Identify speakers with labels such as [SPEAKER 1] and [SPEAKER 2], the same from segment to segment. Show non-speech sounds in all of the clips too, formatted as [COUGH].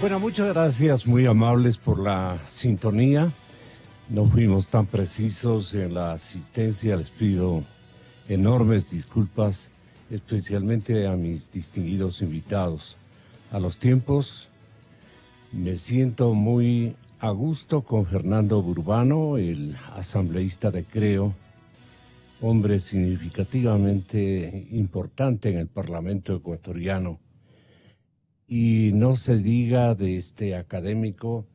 [SPEAKER 1] Bueno, muchas gracias, muy amables por la sintonía. No fuimos tan precisos en la asistencia, les pido enormes disculpas, especialmente a mis distinguidos invitados. A los tiempos, me siento muy a gusto con Fernando Burbano, el asambleísta de Creo, hombre significativamente importante en el Parlamento ecuatoriano. Y no se diga de este académico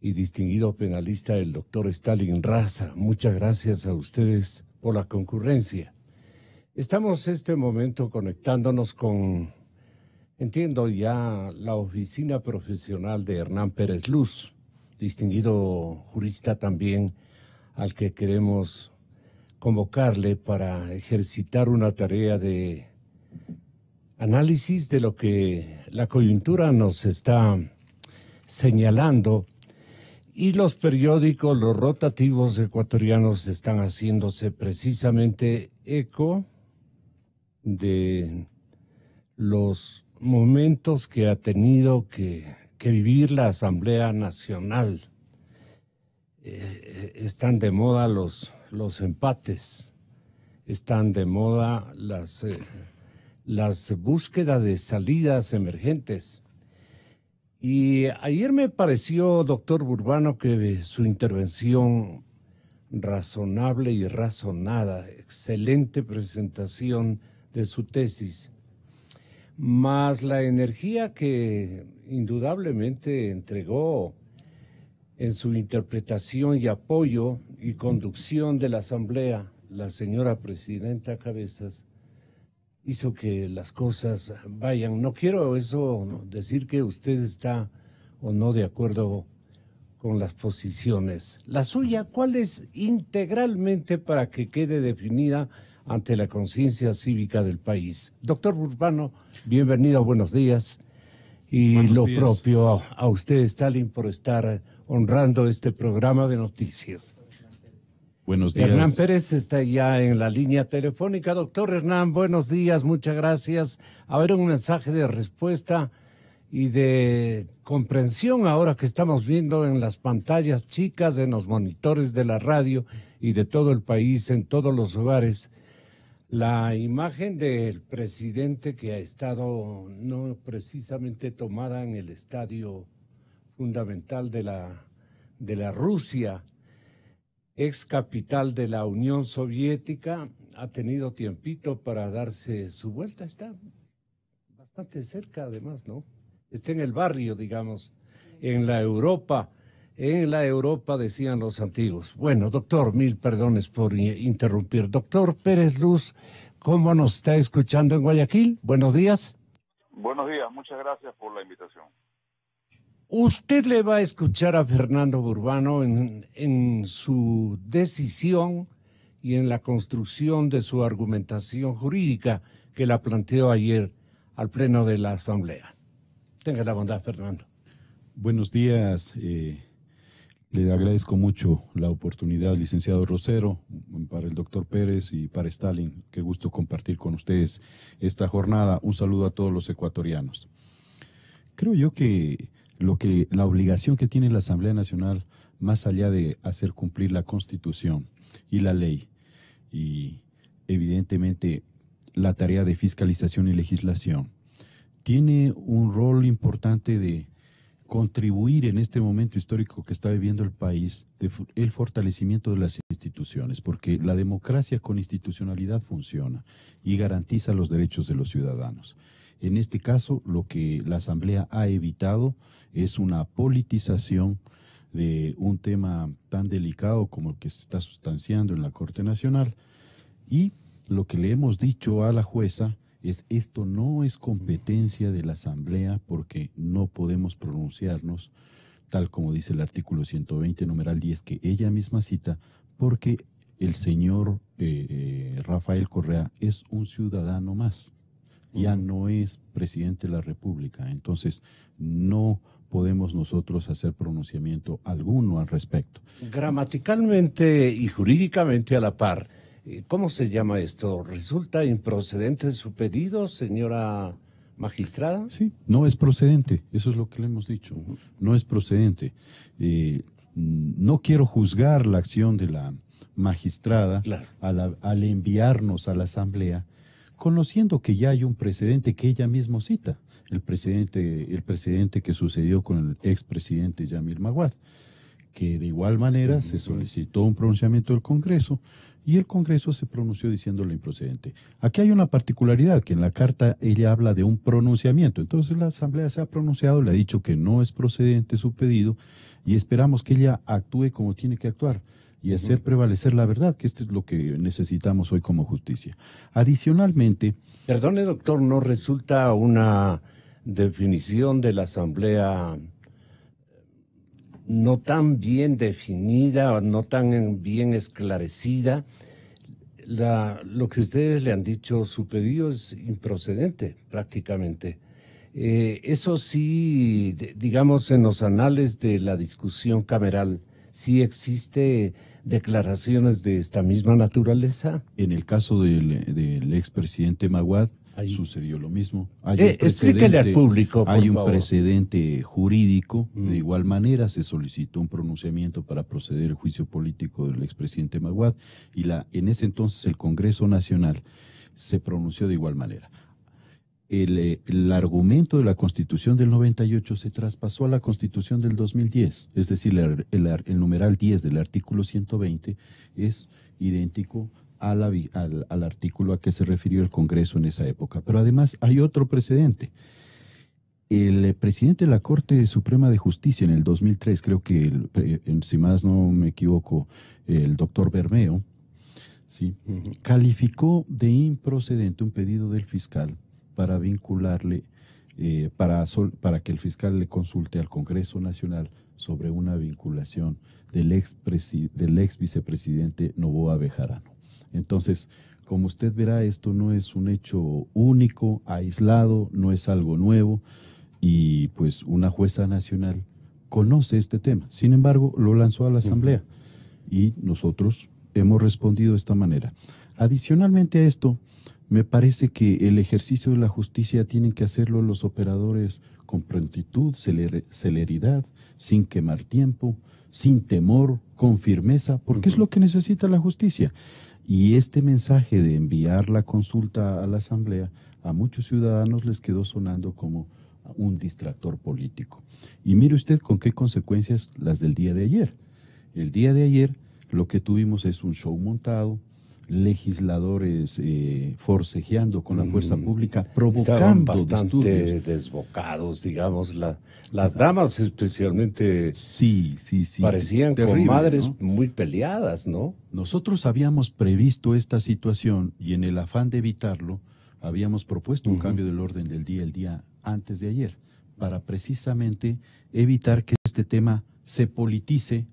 [SPEAKER 1] y distinguido penalista, el doctor Stalin Raza. Muchas gracias a ustedes por la concurrencia. Estamos este momento conectándonos con, entiendo ya, la oficina profesional de Hernán Pérez Luz, distinguido jurista también, al que queremos convocarle para ejercitar una tarea de análisis de lo que la coyuntura nos está señalando y los periódicos, los rotativos ecuatorianos están haciéndose precisamente eco de los momentos que ha tenido que, vivir la Asamblea Nacional. Eh, están de moda los, los empates, están de moda las, eh, las búsquedas de salidas emergentes. Y ayer me pareció, doctor Burbano, que su intervención razonable y razonada, excelente presentación de su tesis, más la energía que indudablemente entregó en su interpretación y apoyo y conducción de la Asamblea, la señora Presidenta Cabezas, hizo que las cosas vayan. No quiero eso decir que usted está o no de acuerdo con las posiciones. La suya, ¿cuál es integralmente para que quede definida ante la conciencia cívica del país? Doctor Urbano, bienvenido, buenos días. Y lo propio a usted, Stalin, por estar honrando este programa de noticias.
[SPEAKER 2] Buenos días.
[SPEAKER 1] Hernán Pérez está ya en la línea telefónica. Doctor Hernán, buenos días, muchas gracias. A ver, un mensaje de respuesta y de comprensión ahora que estamos viendo en las pantallas chicas, en los monitores de la radio y de todo el país, en todos los hogares, la imagen del presidente que ha estado no precisamente tomada en el estadio fundamental de la, de la Rusia ex capital de la Unión Soviética, ha tenido tiempito para darse su vuelta. Está bastante cerca, además, ¿no? Está en el barrio, digamos, en la Europa. En la Europa, decían los antiguos. Bueno, doctor, mil perdones por interrumpir. Doctor Pérez Luz, ¿cómo nos está escuchando en Guayaquil? Buenos días.
[SPEAKER 3] Buenos días, muchas gracias por la invitación.
[SPEAKER 1] Usted le va a escuchar a Fernando Burbano en, su decisión y en la construcción de su argumentación jurídica que la planteó ayer al Pleno de la Asamblea. Tenga la bondad, Fernando.
[SPEAKER 2] Buenos días. Eh, le agradezco mucho la oportunidad, licenciado Rosero, para el doctor Pérez y para Stalin. Qué gusto compartir con ustedes esta jornada. Un saludo a todos los ecuatorianos. Creo yo que lo que la obligación que tiene la Asamblea Nacional más allá de hacer cumplir la Constitución y la ley y evidentemente la tarea de fiscalización y legislación tiene un rol importante de contribuir en este momento histórico que está viviendo el país el fortalecimiento de las instituciones, porque la democracia con institucionalidad funciona y garantiza los derechos de los ciudadanos. En este caso, lo que la Asamblea ha evitado es una politización de un tema tan delicado como el que se está sustanciando en la Corte Nacional. Y lo que le hemos dicho a la jueza es esto no es competencia de la Asamblea porque no podemos pronunciarnos, tal como dice el artículo 120, numeral 10, que ella misma cita, porque el señor eh, eh, Rafael Correa es un ciudadano más ya no es presidente de la República. Entonces, no podemos nosotros hacer pronunciamiento alguno al respecto.
[SPEAKER 1] Gramaticalmente y jurídicamente a la par, eh, ¿cómo se llama esto? ¿Resulta improcedente su pedido, señora magistrada.
[SPEAKER 2] Sí, no es procedente, eso es lo que le hemos dicho, no es procedente. Eh, no quiero juzgar la acción de la magistrada al, enviarnos a la asamblea, conociendo que ya hay un precedente que ella misma cita, el precedente, el precedente que sucedió con el expresidente Yamil Maguad, que de igual manera se solicitó un pronunciamiento del Congreso y el Congreso se pronunció diciendo lo improcedente. Aquí hay una particularidad, que en la carta ella habla de un pronunciamiento. Entonces la Asamblea se ha pronunciado, le ha dicho que no es procedente su pedido y esperamos que ella actúe como tiene que actuar y hacer prevalecer la verdad, que esto es lo que necesitamos hoy como justicia. Adicionalmente...
[SPEAKER 1] Perdone, doctor, ¿no resulta una definición de la Asamblea no tan bien definida, no tan bien esclarecida. lo que ustedes le han dicho, su pedido es improcedente prácticamente. Eh, eso sí, digamos, en los anales de la discusión cameral, sí existe declaraciones de esta misma naturaleza.
[SPEAKER 2] En el caso del, del expresidente Maguad, sucedió lo mismo.
[SPEAKER 1] Hay eh, explíquele al público.
[SPEAKER 2] hay un precedente jurídico. De mm. igual manera, se solicitó un pronunciamiento para proceder al juicio político del expresidente Maguad y la, en ese entonces el Congreso Nacional se pronunció de igual manera. El, eh, el, argumento de la Constitución del 98 se traspasó a la Constitución del 2010, es decir, el, el, el numeral 10 del artículo 120 es idéntico al, al, artículo a que se refirió el Congreso en esa época. Pero además hay otro precedente. El eh, presidente de la Corte Suprema de Justicia en el 2003, creo que, si más no me equivoco, el doctor Bermeo, ¿sí? calificó de improcedente un pedido del fiscal para vincularle, eh, para, para que el fiscal le consulte al Congreso Nacional sobre una vinculación del ex, del ex vicepresidente Novoa Bejarano. Entonces, como usted verá, esto no es un hecho único, aislado, no es algo nuevo y pues una jueza nacional conoce este tema. Sin embargo, lo lanzó a la Asamblea y nosotros hemos respondido de esta manera. Adicionalmente a esto, me parece que el ejercicio de la justicia tienen que hacerlo los operadores con prontitud, celeridad, sin quemar tiempo, sin temor, con firmeza, porque es lo que necesita la justicia. Y este mensaje de enviar la consulta a la Asamblea a muchos ciudadanos les quedó sonando como un distractor político. Y mire usted con qué consecuencias las del día de ayer. El día de ayer lo que tuvimos es un show montado, legisladores eh, forcejeando con la fuerza mm. pública, provocando Estaban
[SPEAKER 1] bastante desbocados, digamos, la, las damas especialmente.
[SPEAKER 2] Sí, sí, sí.
[SPEAKER 1] Parecían con madres muy peleadas, ¿no?
[SPEAKER 2] Nosotros habíamos previsto esta situación y en el afán de evitarlo, habíamos propuesto un cambio del orden del día el día antes de ayer, para precisamente evitar que este tema se politice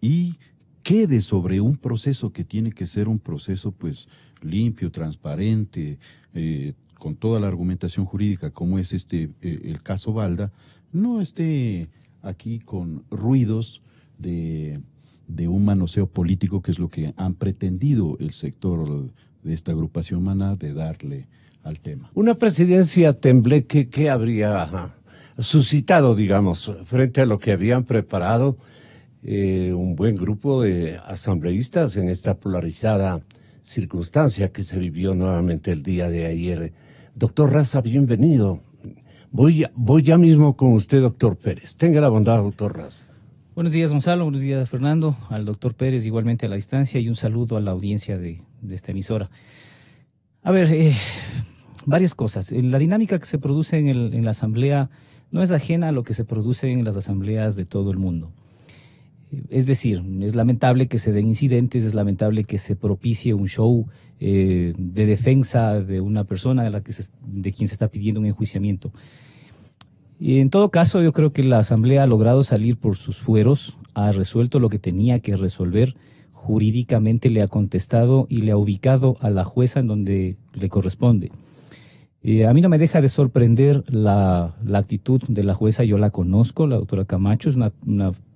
[SPEAKER 2] y quede sobre un proceso que tiene que ser un proceso pues limpio, transparente, eh, con toda la argumentación jurídica como es este eh, el caso Balda, no esté aquí con ruidos de, de un manoseo político que es lo que han pretendido el sector de esta agrupación Maná de darle al tema.
[SPEAKER 1] Una presidencia tembleque que habría suscitado, digamos, frente a lo que habían preparado eh, un buen grupo de asambleístas en esta polarizada circunstancia que se vivió nuevamente el día de ayer. Doctor Raza, bienvenido. Voy, voy ya mismo con usted, doctor Pérez. Tenga la bondad, doctor Raza.
[SPEAKER 4] Buenos días, Gonzalo. Buenos días, Fernando. Al doctor Pérez, igualmente a la distancia, y un saludo a la audiencia de, esta emisora. A ver, eh, varias cosas. La dinámica que se produce en, en la asamblea no es ajena a lo que se produce en las asambleas de todo el mundo. Es decir, es lamentable que se den incidentes, es lamentable que se propicie un show eh, de defensa de una persona de, la que de quien se está pidiendo un enjuiciamiento. Y en todo caso, yo creo que la Asamblea ha logrado salir por sus fueros, ha resuelto lo que tenía que resolver, jurídicamente le ha contestado y le ha ubicado a la jueza en donde le corresponde. Eh, a mí no me deja de sorprender la, actitud de la jueza, yo la conozco, la doctora Camacho es una,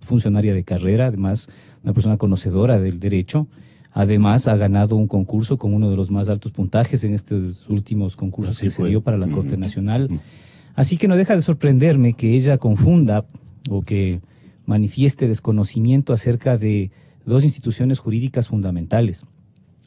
[SPEAKER 4] funcionaria de carrera, además una persona conocedora del derecho, Además, ha ganado un concurso con uno de los más altos puntajes en estos últimos concursos que se dio para la Corte Nacional. Así que no deja de sorprenderme que ella confunda o que manifieste desconocimiento acerca de dos instituciones jurídicas fundamentales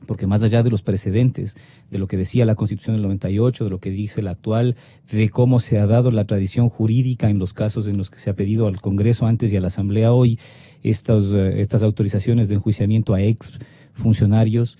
[SPEAKER 4] porque más allá de los precedentes, de lo que decía la Constitución del 98, de lo que dice la actual, de cómo se ha dado la tradición jurídica en los casos en los que se ha pedido al Congreso antes y a la Asamblea hoy estas, eh, estas autorizaciones de enjuiciamiento a ex funcionarios,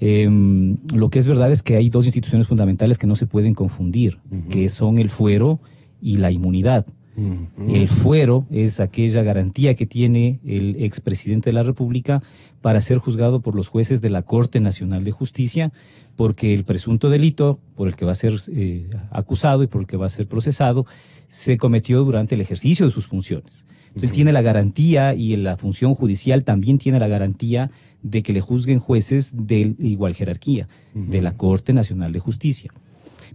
[SPEAKER 4] em, lo que es verdad es que hay dos instituciones fundamentales que no se pueden confundir, que son el fuero y la inmunidad. El fuero es aquella garantía que tiene el expresidente de la República para ser juzgado por los jueces de la Corte Nacional de Justicia, porque el presunto delito por el que va a ser eh, acusado y por el que va a ser procesado se cometió durante el ejercicio de sus funciones. Entonces, él tiene la garantía y la función judicial también tiene la garantía de que le juzguen jueces de igual jerarquía, de la Corte Nacional de Justicia.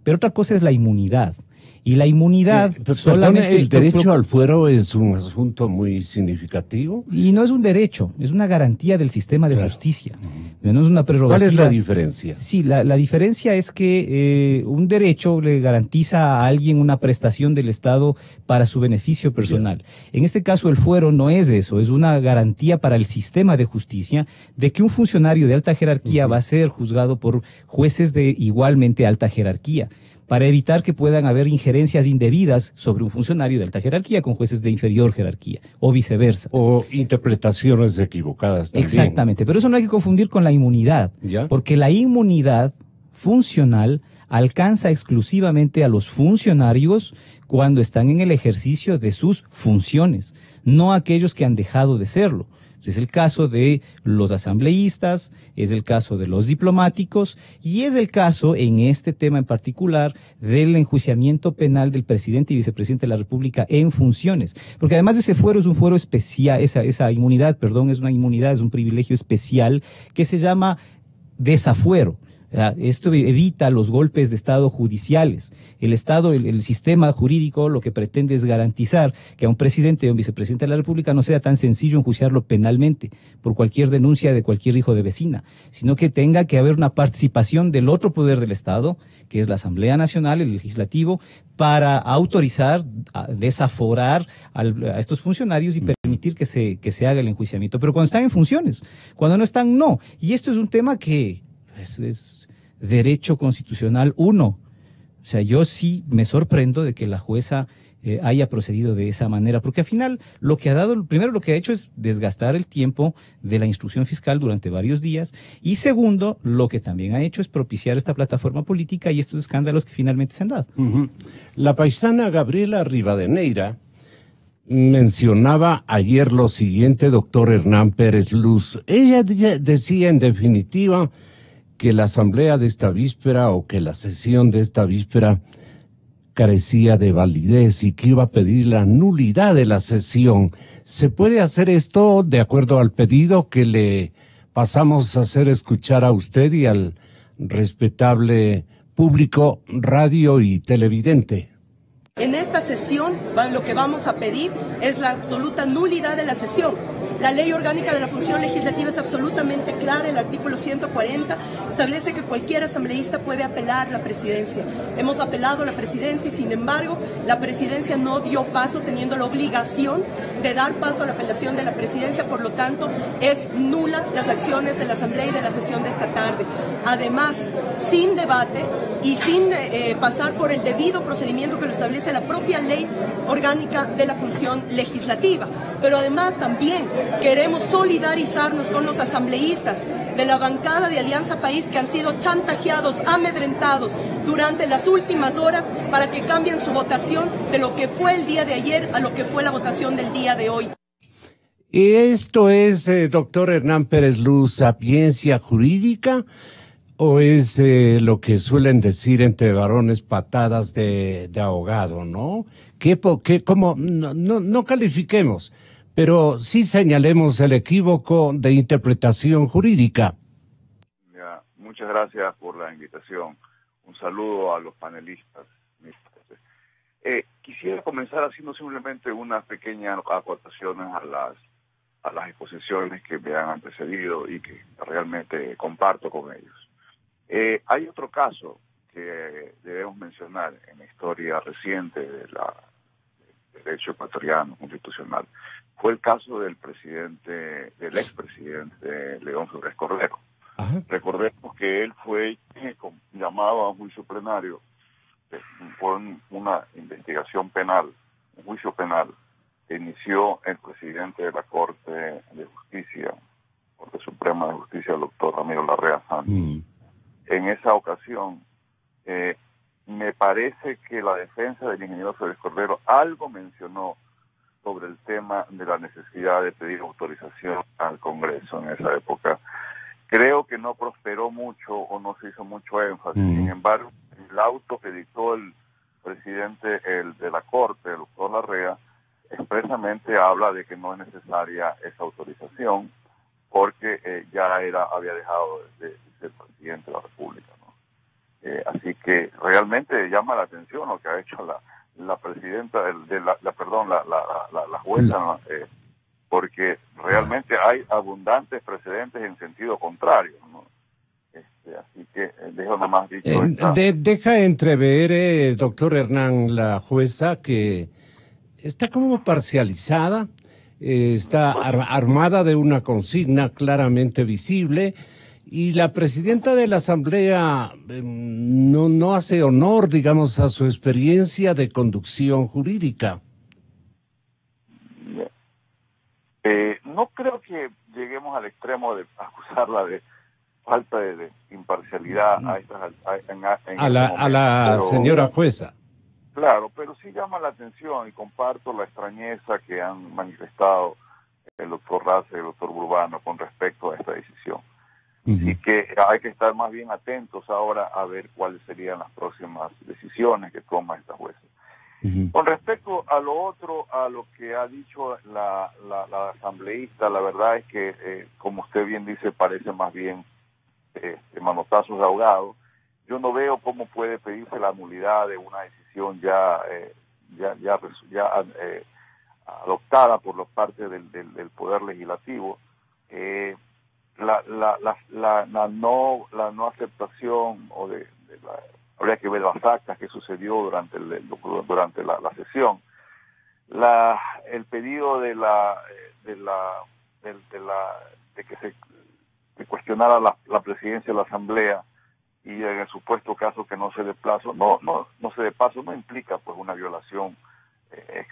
[SPEAKER 4] Pero otra cosa es la inmunidad. Y la inmunidad.
[SPEAKER 1] Eh, solamente el derecho al fuero es un asunto muy significativo.
[SPEAKER 4] Y no es un derecho, es una garantía del sistema de justicia. No es una prerrogativa.
[SPEAKER 1] ¿Cuál es la diferencia?
[SPEAKER 4] Sí, la, la diferencia es que eh, un derecho le garantiza a alguien una prestación del Estado para su beneficio personal. En este caso, el fuero no es eso, es una garantía para el sistema de justicia de que un funcionario de alta jerarquía va a ser juzgado por jueces de igualmente alta jerarquía para evitar que puedan haber injerencias indebidas sobre un funcionario de alta jerarquía con jueces de inferior jerarquía, o viceversa.
[SPEAKER 1] O interpretaciones equivocadas también.
[SPEAKER 4] Exactamente, pero eso no hay que confundir con la inmunidad, porque la inmunidad funcional alcanza exclusivamente a los funcionarios cuando están en el ejercicio de sus funciones, no a aquellos que han dejado de serlo. Es el caso de los asambleístas, es el caso de los diplomáticos y es el caso, en este tema en particular, del enjuiciamiento penal del presidente y vicepresidente de la República en funciones. Porque además ese fuero es un fuero especial, esa, esa inmunidad, perdón, es una inmunidad, es un privilegio especial que se llama desafuero. Esto evita los golpes de Estado judiciales. El Estado, el, sistema jurídico, lo que pretende es garantizar que a un presidente o un vicepresidente de la República no sea tan sencillo enjuiciarlo penalmente por cualquier denuncia de cualquier hijo de vecina, sino que tenga que haber una participación del otro poder del Estado, que es la Asamblea Nacional, el Legislativo, para autorizar, desaforar a estos funcionarios y permitir que se, que se haga el enjuiciamiento. Pero cuando están en funciones, cuando no están, no. Y esto es un tema que es derecho constitucional uno. O sea, yo sí me sorprendo de que la jueza eh, haya procedido de esa manera, porque al final lo que ha dado, primero lo que ha hecho es desgastar el tiempo de la instrucción fiscal durante varios días, y segundo, lo que también ha hecho es propiciar esta plataforma política y estos escándalos que finalmente se han dado.
[SPEAKER 1] La paisana Gabriela Rivadeneira mencionaba ayer lo siguiente, doctor Hernán Pérez Luz. Ella decía en definitiva, que la asamblea de esta víspera o que la sesión de esta víspera carecía de validez y que iba a pedir la nulidad de la sesión. ¿Se puede hacer esto de acuerdo al pedido que le pasamos a hacer escuchar a usted y al respetable público radio y televidente?
[SPEAKER 5] En esta sesión lo que vamos a pedir es la absoluta nulidad de la sesión la ley orgánica de la función legislativa es absolutamente clara. El artículo 140 establece que cualquier asambleísta puede apelar la presidencia. Hemos apelado a la presidencia y, sin embargo, la presidencia no dio paso teniendo la obligación de dar paso a la apelación de la presidencia. Por lo tanto, es nula las acciones de la asamblea y de la sesión de esta tarde. Además, sin debate y sin eh, pasar por el debido procedimiento que lo establece la propia ley orgánica de la función legislativa. Pero además también Queremos solidarizarnos con los asambleístas de la bancada de Alianza País que han sido chantajeados, amedrentados durante las últimas horas para que cambien su votación de lo que fue el día de ayer a lo que fue la votación del día de hoy.
[SPEAKER 1] ¿Y esto es, eh, doctor Hernán Pérez Luz, sapiencia jurídica? ¿O es eh, lo que suelen decir entre varones patadas de, ahogado, no? ¿Qué, qué, cómo, no, no califiquemos pero sí señalemos el equívoco de interpretación jurídica.
[SPEAKER 3] muchas gracias por la invitación. Un saludo a los panelistas. Eh, quisiera comenzar haciendo simplemente unas pequeñas acotaciones a las a las exposiciones que me han antecedido y que realmente comparto con ellos. Eh, hay otro caso que debemos mencionar en la historia reciente del derecho ecuatoriano constitucional. Fue el caso del presidente, del expresidente León Flores Cordero. Recordemos que él fue eh, llamado a un juicio plenario por una investigación penal, un juicio penal que inició el presidente de la Corte de Justicia, Corte Suprema de Justicia, el doctor Ramiro Larrea Santos. Mm. En esa ocasión, eh, me parece que la defensa del ingeniero Flores Cordero algo mencionó sobre el tema de la necesidad de pedir autorización al Congreso en esa época. Creo que no prosperó mucho o no se hizo mucho énfasis. Mm. Sin embargo, el auto que dictó el presidente el de la Corte, el doctor Larrea, expresamente habla de que no es necesaria esa autorización porque eh, ya era había dejado de, ser presidente de la República. Eh, así que realmente llama la atención lo que ha hecho la, la presidenta, de la, perdón, la, la, la jueza, eh, porque realmente hay abundantes precedentes en sentido contrario. Este, así que dejo nomás dicho.
[SPEAKER 1] deja entrever, doctor Hernán, la jueza, que está como parcializada, eh, está armada de una consigna claramente visible y la presidenta de la Asamblea em, no, no hace honor, digamos, a su experiencia de conducción jurídica.
[SPEAKER 3] Eh, no creo que lleguemos al extremo de acusarla de falta de, imparcialidad a,
[SPEAKER 1] a, la, a la señora jueza.
[SPEAKER 3] Claro, pero sí llama la atención y comparto la extrañeza que han manifestado el doctor Raza y el doctor Urbano con respecto a esta decisión. Así que hay que estar más bien atentos ahora a ver cuáles serían las próximas decisiones que toma esta jueza. Con respecto a lo otro, a lo que ha dicho la, la, asambleísta, la verdad es que, eh, como usted bien dice, parece más bien eh, manotazos de ahogado. Yo no veo cómo puede pedirse la nulidad de una decisión ya eh, ya ya, ya eh, adoptada por los partes del, del, poder legislativo. Eh, la, la, la, la, no la no aceptación o de, la, habría que ver las actas que sucedió durante el, durante la, sesión la el pedido de la de la de, la de que se cuestionara la, la presidencia de la asamblea y en el supuesto caso que no se dé plazo, no, no, no se dé paso, no implica pues una violación eh,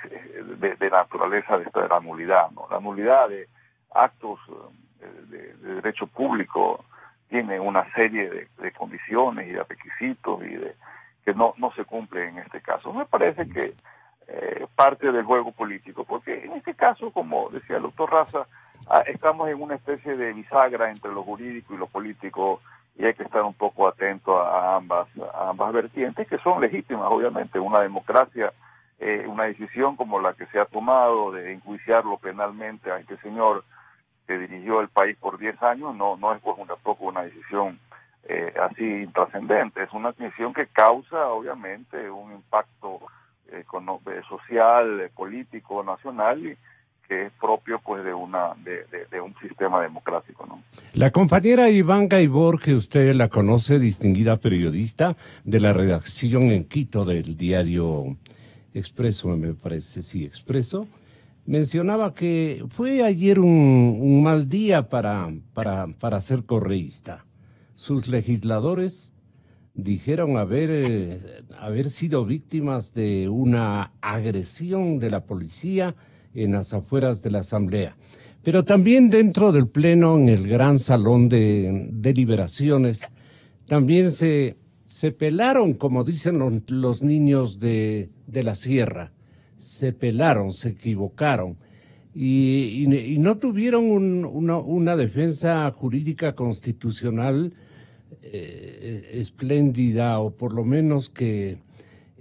[SPEAKER 3] de, de, naturaleza de esta la nulidad, ¿no? La nulidad de actos eh, de, derecho público tiene una serie de, condiciones y de requisitos y de que no, no se cumple en este caso. Me parece que eh, parte del juego político, porque en este caso, como decía el doctor Raza, ah, estamos en una especie de bisagra entre lo jurídico y lo político y hay que estar un poco atento a, ambas a ambas vertientes que son legítimas obviamente una democracia eh, una decisión como la que se ha tomado de enjuiciarlo penalmente a este señor que dirigió el país por 10 años no no es pues tampoco una decisión eh, así intrascendente. Es una decisión que causa obviamente un impacto eh, social político nacional y que es propio pues de una de, un sistema democrático no
[SPEAKER 1] la compañera Iván Gaibor que usted la conoce distinguida periodista de la redacción en Quito del diario Expreso me parece sí Expreso mencionaba que fue ayer un, mal día para para para ser correísta. Sus legisladores dijeron haber, eh, haber sido víctimas de una agresión de la policía en las afueras de la Asamblea, pero también dentro del Pleno, en el gran salón de deliberaciones, también se, se pelaron, como dicen los, niños de, de, la sierra, se pelaron, se equivocaron. Y, no tuvieron una, una, defensa jurídica constitucional eh, espléndida o por lo menos que,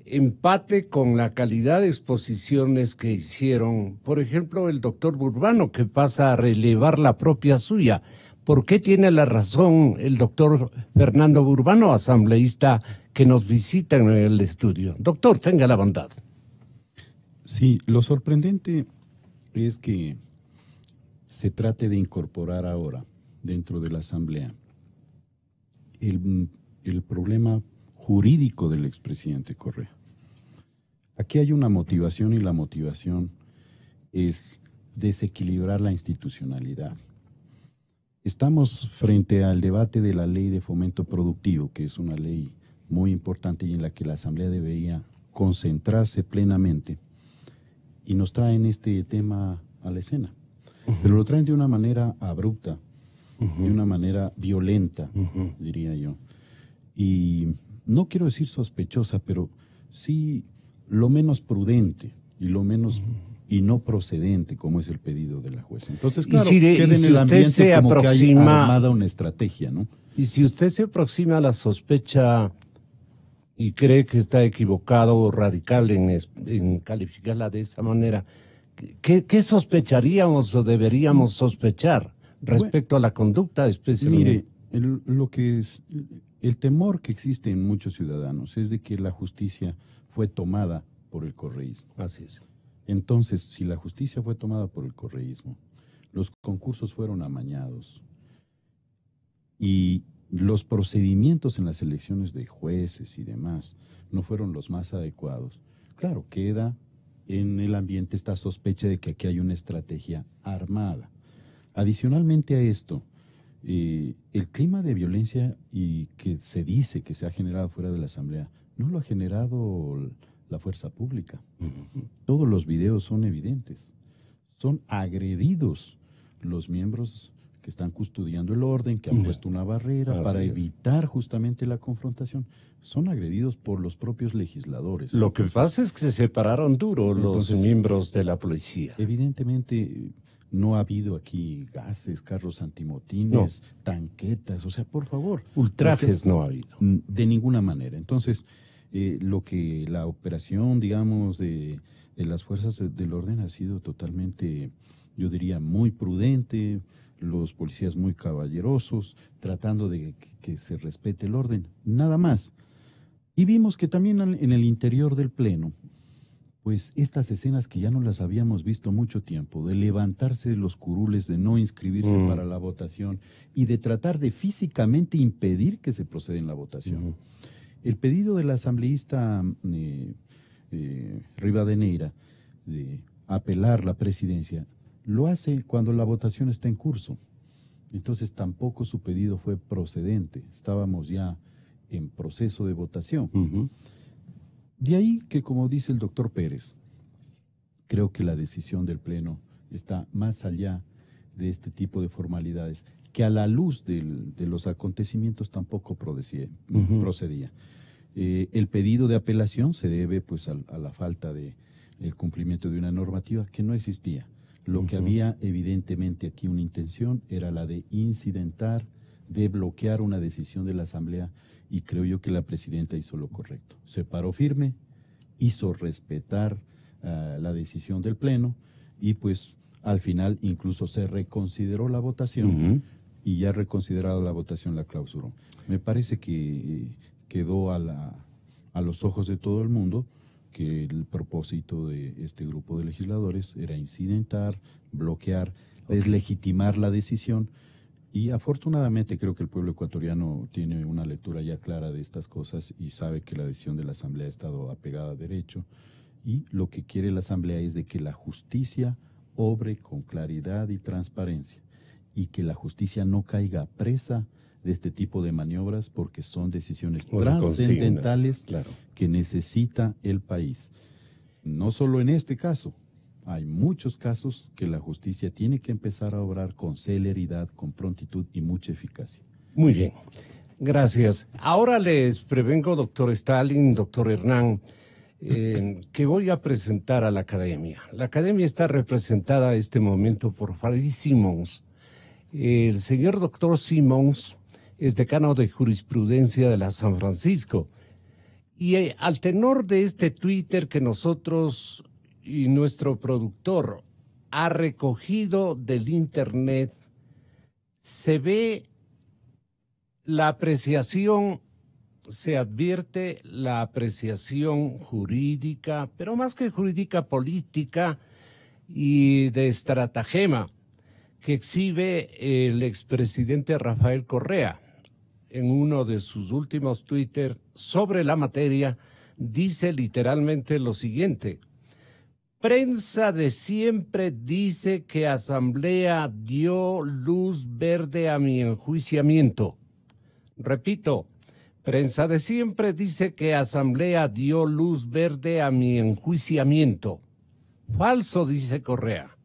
[SPEAKER 1] empate con la calidad de exposiciones que hicieron, por ejemplo, el doctor Burbano, que pasa a relevar la propia suya. ¿Por qué tiene la razón el doctor Fernando Burbano, asambleísta, que nos visita en el estudio? Doctor, tenga la bondad.
[SPEAKER 2] Sí, lo sorprendente es que se trate de incorporar ahora dentro de la Asamblea el, el problema jurídico del expresidente Correa. Aquí hay una motivación y la motivación es desequilibrar la institucionalidad. Estamos frente al debate de la ley de fomento productivo, que es una ley muy importante y en la que la Asamblea debería concentrarse plenamente y nos traen este tema a la escena. Pero lo traen de una manera abrupta, de una manera violenta, diría yo. Y no quiero decir sospechosa, pero sí lo menos prudente y lo menos y no procedente, como es el pedido de la jueza. Entonces, claro,
[SPEAKER 1] y si, en el ambiente se aproxima,
[SPEAKER 2] que una estrategia, ¿no?
[SPEAKER 1] Y si usted se aproxima a la sospecha y cree que está equivocado o radical en, en calificarla de esa manera, ¿qué, sospecharíamos o deberíamos sospechar respecto a la conducta especialmente?
[SPEAKER 2] Mire, lo que es, el temor que existe en muchos ciudadanos es de que la justicia fue tomada por el correísmo.
[SPEAKER 1] Así es.
[SPEAKER 2] Entonces, si la justicia fue tomada por el correísmo, los concursos fueron amañados y los procedimientos en las elecciones de jueces y demás no fueron los más adecuados, claro, queda en el ambiente esta sospecha de que aquí hay una estrategia armada. Adicionalmente a esto, eh, el clima de violencia y que se dice que se ha generado fuera de la Asamblea no lo ha generado la fuerza pública. Todos los videos son evidentes. Son agredidos los miembros que están custodiando el orden, que han puesto una barrera para evitar justamente la confrontación. Son agredidos por los propios legisladores.
[SPEAKER 1] Lo que pasa es que se separaron duro los miembros de la policía.
[SPEAKER 2] Evidentemente no ha habido aquí gases, carros antimotines, tanquetas, o sea, por favor.
[SPEAKER 1] Ultrajes no ha habido.
[SPEAKER 2] De ninguna manera. Entonces, eh, lo que la operación, digamos, de, las fuerzas del orden ha sido totalmente, yo diría, muy prudente, los policías muy caballerosos, tratando de que, se respete el orden, nada más. Y vimos que también en el interior del Pleno, pues estas escenas que ya no las habíamos visto mucho tiempo, de levantarse de los curules, de no inscribirse mm. para la votación y de tratar de físicamente impedir que se proceda en la votación. El pedido del asambleísta eh, eh, Rivadeneira de apelar la presidencia lo hace cuando la votación está en curso. Entonces tampoco su pedido fue procedente. Estábamos ya en proceso de votación. De ahí que, como dice el doctor Pérez, creo que la decisión del Pleno está más allá de este tipo de formalidades, que a la luz de los acontecimientos tampoco procedía. Eh, el pedido de apelación se debe pues a, la falta de el cumplimiento de una normativa que no existía. Lo que había evidentemente aquí una intención era la de incidentar, de bloquear una decisión de la Asamblea y creo yo que la presidenta hizo lo correcto. Se paró firme, hizo respetar ah, la decisión del Pleno y pues al final incluso se reconsideró la votación y ya reconsiderado la votación la clausuró. Me parece que quedó a, la, a los ojos de todo el mundo que el propósito de este grupo de legisladores era incidentar, bloquear, deslegitimar la decisión. Y afortunadamente creo que el pueblo ecuatoriano tiene una lectura ya clara de estas cosas y sabe que la decisión de la Asamblea ha estado apegada a derecho. Y lo que quiere la Asamblea es de que la justicia obre con claridad y transparencia y que la justicia no caiga presa de este tipo de maniobras porque son decisiones trascendentales que necesita el país. No solo en este caso, hay muchos casos que la justicia tiene que empezar a obrar con celeridad, con prontitud y mucha eficacia.
[SPEAKER 1] Muy bien, gracias. Ahora les prevengo, doctor Stalin, doctor Hernán, eh, [COUGHS] que voy a presentar a la academia. La academia está representada en este momento por Farid Simons. El señor doctor Simons es decano de jurisprudencia de la San Francisco. Y eh, al tenor de este Twitter que nosotros y nuestro productor ha recogido del Internet, se ve la apreciación, se advierte la apreciación jurídica, pero más que jurídica política y de estratagema que exhibe el expresidente Rafael Correa. En uno de sus últimos Twitter sobre la materia, dice literalmente lo siguiente. Prensa de siempre dice que Asamblea dio luz verde a mi enjuiciamiento. Repito, prensa de siempre dice que Asamblea dio luz verde a mi enjuiciamiento. Falso, dice Correa.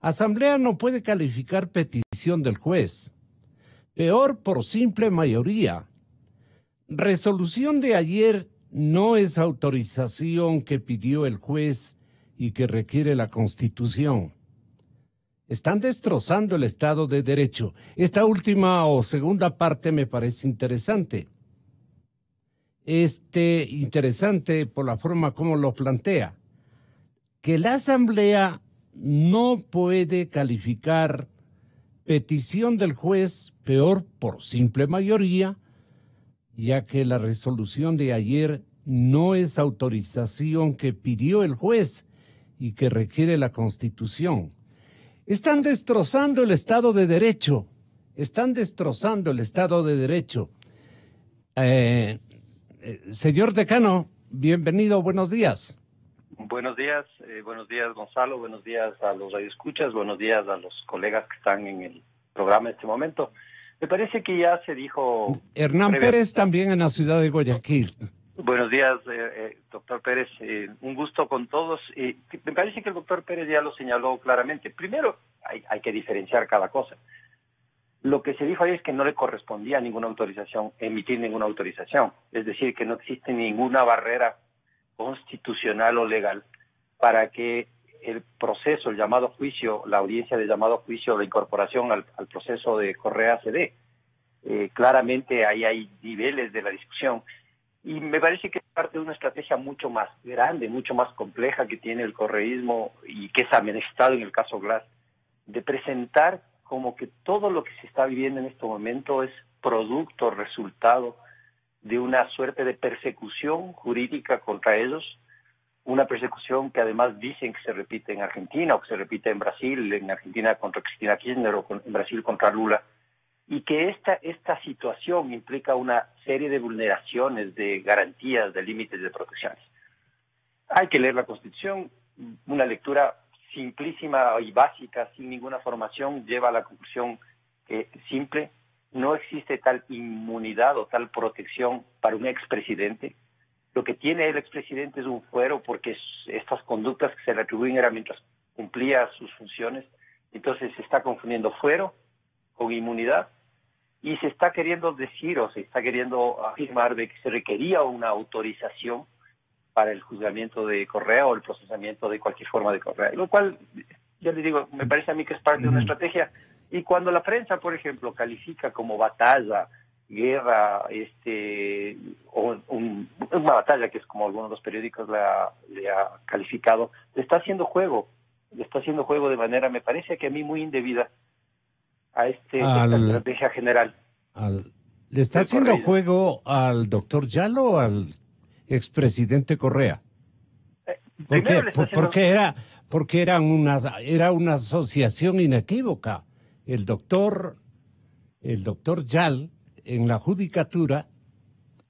[SPEAKER 1] Asamblea no puede calificar petición del juez. Peor por simple mayoría. Resolución de ayer no es autorización que pidió el juez y que requiere la Constitución. Están destrozando el Estado de Derecho. Esta última o segunda parte me parece interesante. Este interesante por la forma como lo plantea. Que la Asamblea no puede calificar petición del juez, peor por simple mayoría, ya que la resolución de ayer no es autorización que pidió el juez y que requiere la Constitución. Están destrozando el Estado de Derecho. Están destrozando el Estado de Derecho. Eh, eh, señor decano, bienvenido, buenos días.
[SPEAKER 6] Buenos días, eh, buenos días Gonzalo, buenos días a los radioescuchas, buenos días a los colegas que están en el programa en este momento. Me parece que ya se dijo...
[SPEAKER 1] Hernán Pérez también en la ciudad de Guayaquil.
[SPEAKER 6] Buenos días, eh, eh, doctor Pérez. Eh, un gusto con todos. me parece que el doctor Pérez ya lo señaló claramente. Primero, hay, hay, que diferenciar cada cosa. Lo que se dijo ahí es que no le correspondía ninguna autorización, emitir ninguna autorización. Es decir, que no existe ninguna barrera constitucional o legal para que el proceso, el llamado juicio, la audiencia de llamado juicio, la incorporación al, proceso de Correa se dé. claramente ahí hay niveles de la discusión y me parece que es parte de una estrategia mucho más grande, mucho más compleja que tiene el correísmo y que es amenazado en el caso Glass, de presentar como que todo lo que se está viviendo en este momento es producto, resultado de una suerte de persecución jurídica contra ellos, una persecución que además dicen que se repite en Argentina o que se repite en Brasil, en Argentina contra Cristina Kirchner o en Brasil contra Lula y que esta, esta situación implica una serie de vulneraciones de garantías, de límites de protecciones. Hay que leer la Constitución, una lectura simplísima y básica, sin ninguna formación, lleva a la conclusión simple, no existe tal inmunidad o tal protección para un expresidente. Lo que tiene el expresidente es un fuero porque estas conductas que se le atribuyen era mientras cumplía sus funciones. Entonces se está confundiendo fuero con inmunidad y se está queriendo decir o se está queriendo afirmar de que se requería una autorización para el juzgamiento de Correa o el procesamiento de cualquier forma de Correa, lo cual, ya le digo, me parece a mí que es parte de una estrategia. Y cuando la prensa, por ejemplo, califica como batalla, guerra, este, o una batalla que es como algunos de los periódicos la, le ha calificado, le está haciendo juego, le está haciendo juego de manera, me parece que a mí muy indebida, a este, esta estrategia general.
[SPEAKER 1] ¿Le está haciendo juego al doctor Yalo o al expresidente Correa? Eh, porque era porque era una era una asociación inequívoca. El doctor el doctor Yal en la judicatura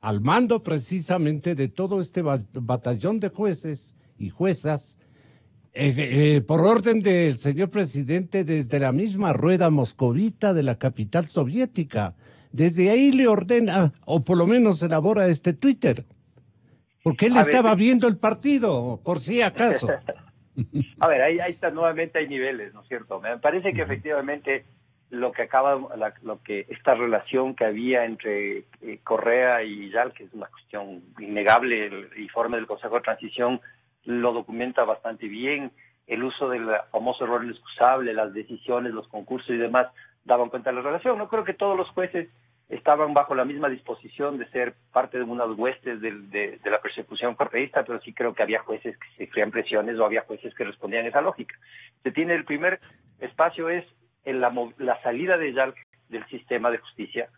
[SPEAKER 1] al mando precisamente de todo este batallón de jueces y juezas eh, eh, por orden del señor presidente, desde la misma rueda moscovita de la capital soviética. Desde ahí le ordena, o por lo menos elabora este Twitter. Porque él estaba viendo el partido, por si acaso. [LAUGHS]
[SPEAKER 6] A ver, ahí, ahí está, nuevamente hay niveles, ¿no es cierto? Me parece que efectivamente lo que acaba, lo que esta relación que había entre eh, Correa y Yal, que es una cuestión innegable, el informe del Consejo de Transición lo documenta bastante bien. El uso del famoso error inexcusable, las decisiones, los concursos y demás daban cuenta de la relación. No creo que todos los jueces estaban bajo la misma disposición de ser parte de unas huestes de, de, la persecución correísta, pero sí creo que había jueces que se creían presiones o había jueces que respondían a esa lógica. Se tiene el primer espacio es en la, la salida de ya del sistema de justicia,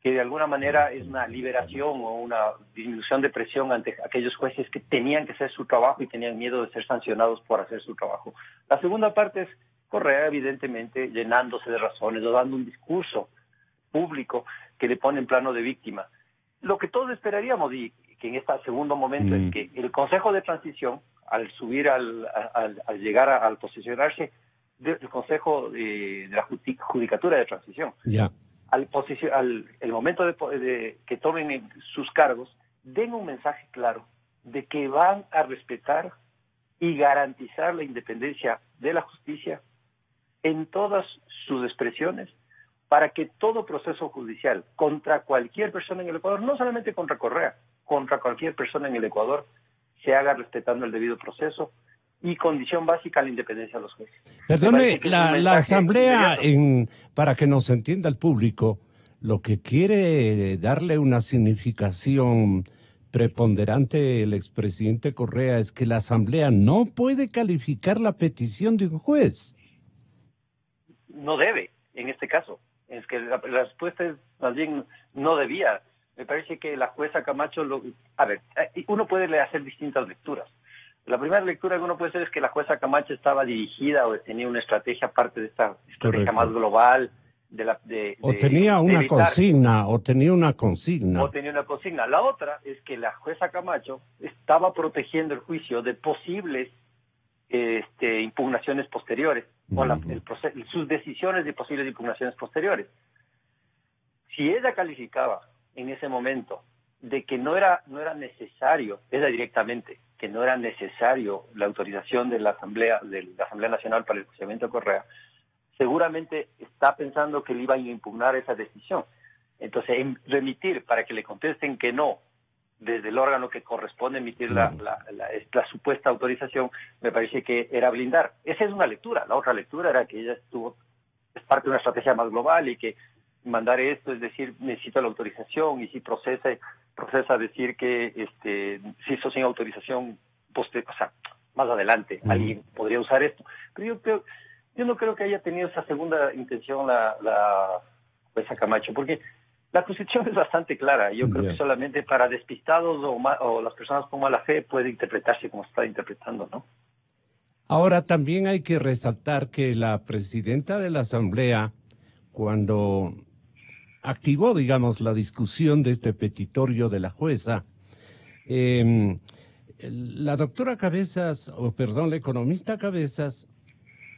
[SPEAKER 6] que de alguna manera es una liberación o una disminución de presión ante aquellos jueces que tenían que hacer su trabajo y tenían miedo de ser sancionados por hacer su trabajo. La segunda parte es Correa evidentemente llenándose de razones o dando un discurso público que le pone en plano de víctima. Lo que todos esperaríamos y que en este segundo momento es mm. que el Consejo de Transición, al subir, al, al, llegar al posicionarse del Consejo de, la Judicatura de Transición, al, al el momento de, que tomen sus cargos, den un mensaje claro de que van a respetar y garantizar la independencia de la justicia en todas sus expresiones para que todo proceso judicial contra cualquier persona en el Ecuador, no solamente contra Correa, contra cualquier persona en el Ecuador, se haga respetando el debido proceso y condición básica la independencia de los jueces.
[SPEAKER 1] Perdone, la, Asamblea, en, para que nos entienda el público, lo que quiere darle una significación preponderante el expresidente Correa es que la Asamblea no puede calificar la petición de un juez.
[SPEAKER 6] No debe, en este caso. Es que la, respuesta es más bien no debía. Me parece que la jueza Camacho, lo, a ver, eh, uno puede hacer distintas lecturas. La primera lectura que uno puede hacer es que la jueza Camacho estaba dirigida o tenía una estrategia aparte de esta estrategia más global. De la, de,
[SPEAKER 1] o tenía una consigna, o tenía una consigna.
[SPEAKER 6] O tenía una consigna. La otra es que la jueza Camacho estaba protegiendo el juicio de posibles este, impugnaciones posteriores, o sus decisiones de posibles impugnaciones posteriores. Si ella calificaba en ese momento de que no era, no era necesario, ella directamente, que no era necesario la autorización de la Asamblea, de la Asamblea Nacional para el Procedimiento de Correa, seguramente está pensando que le iban a impugnar esa decisión. Entonces, en remitir para que le contesten que no desde el órgano que corresponde emitir la, la, supuesta autorización, me parece que era blindar. Esa es una lectura. La otra lectura era que ella estuvo, es parte de una estrategia más global y que mandar esto es decir, necesito la autorización y si procesa, procesa decir que este, si eso sin autorización, poste, o sea, más adelante alguien podría usar esto. Pero yo creo, yo no creo que haya tenido esa segunda intención la, la jueza Camacho, porque la Constitución es bastante clara. Yo creo que solamente para despistados o, las personas con mala fe puede interpretarse como está interpretando, ¿no?
[SPEAKER 1] Ahora también hay que resaltar que la presidenta de la Asamblea, cuando activó, digamos, la discusión de este petitorio de la jueza, em, la doctora Cabezas, o perdón, la economista Cabezas,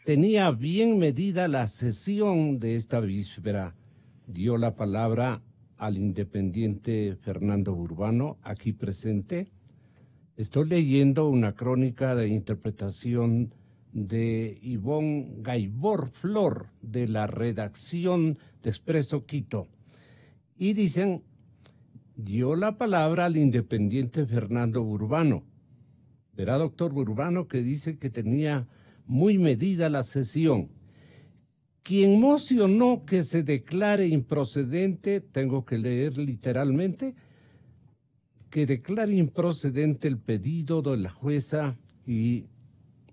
[SPEAKER 1] tenía bien medida la sesión de esta víspera dio la palabra al independiente Fernando Urbano, aquí presente. Estoy leyendo una crónica de interpretación de Ivonne Gaibor Flor de la redacción de Expreso Quito. Y dicen, dio la palabra al independiente Fernando Urbano. Verá, doctor Urbano, que dice que tenía muy medida la sesión quien mocionó que se declare improcedente, tengo que leer literalmente, que declare improcedente el pedido de la jueza y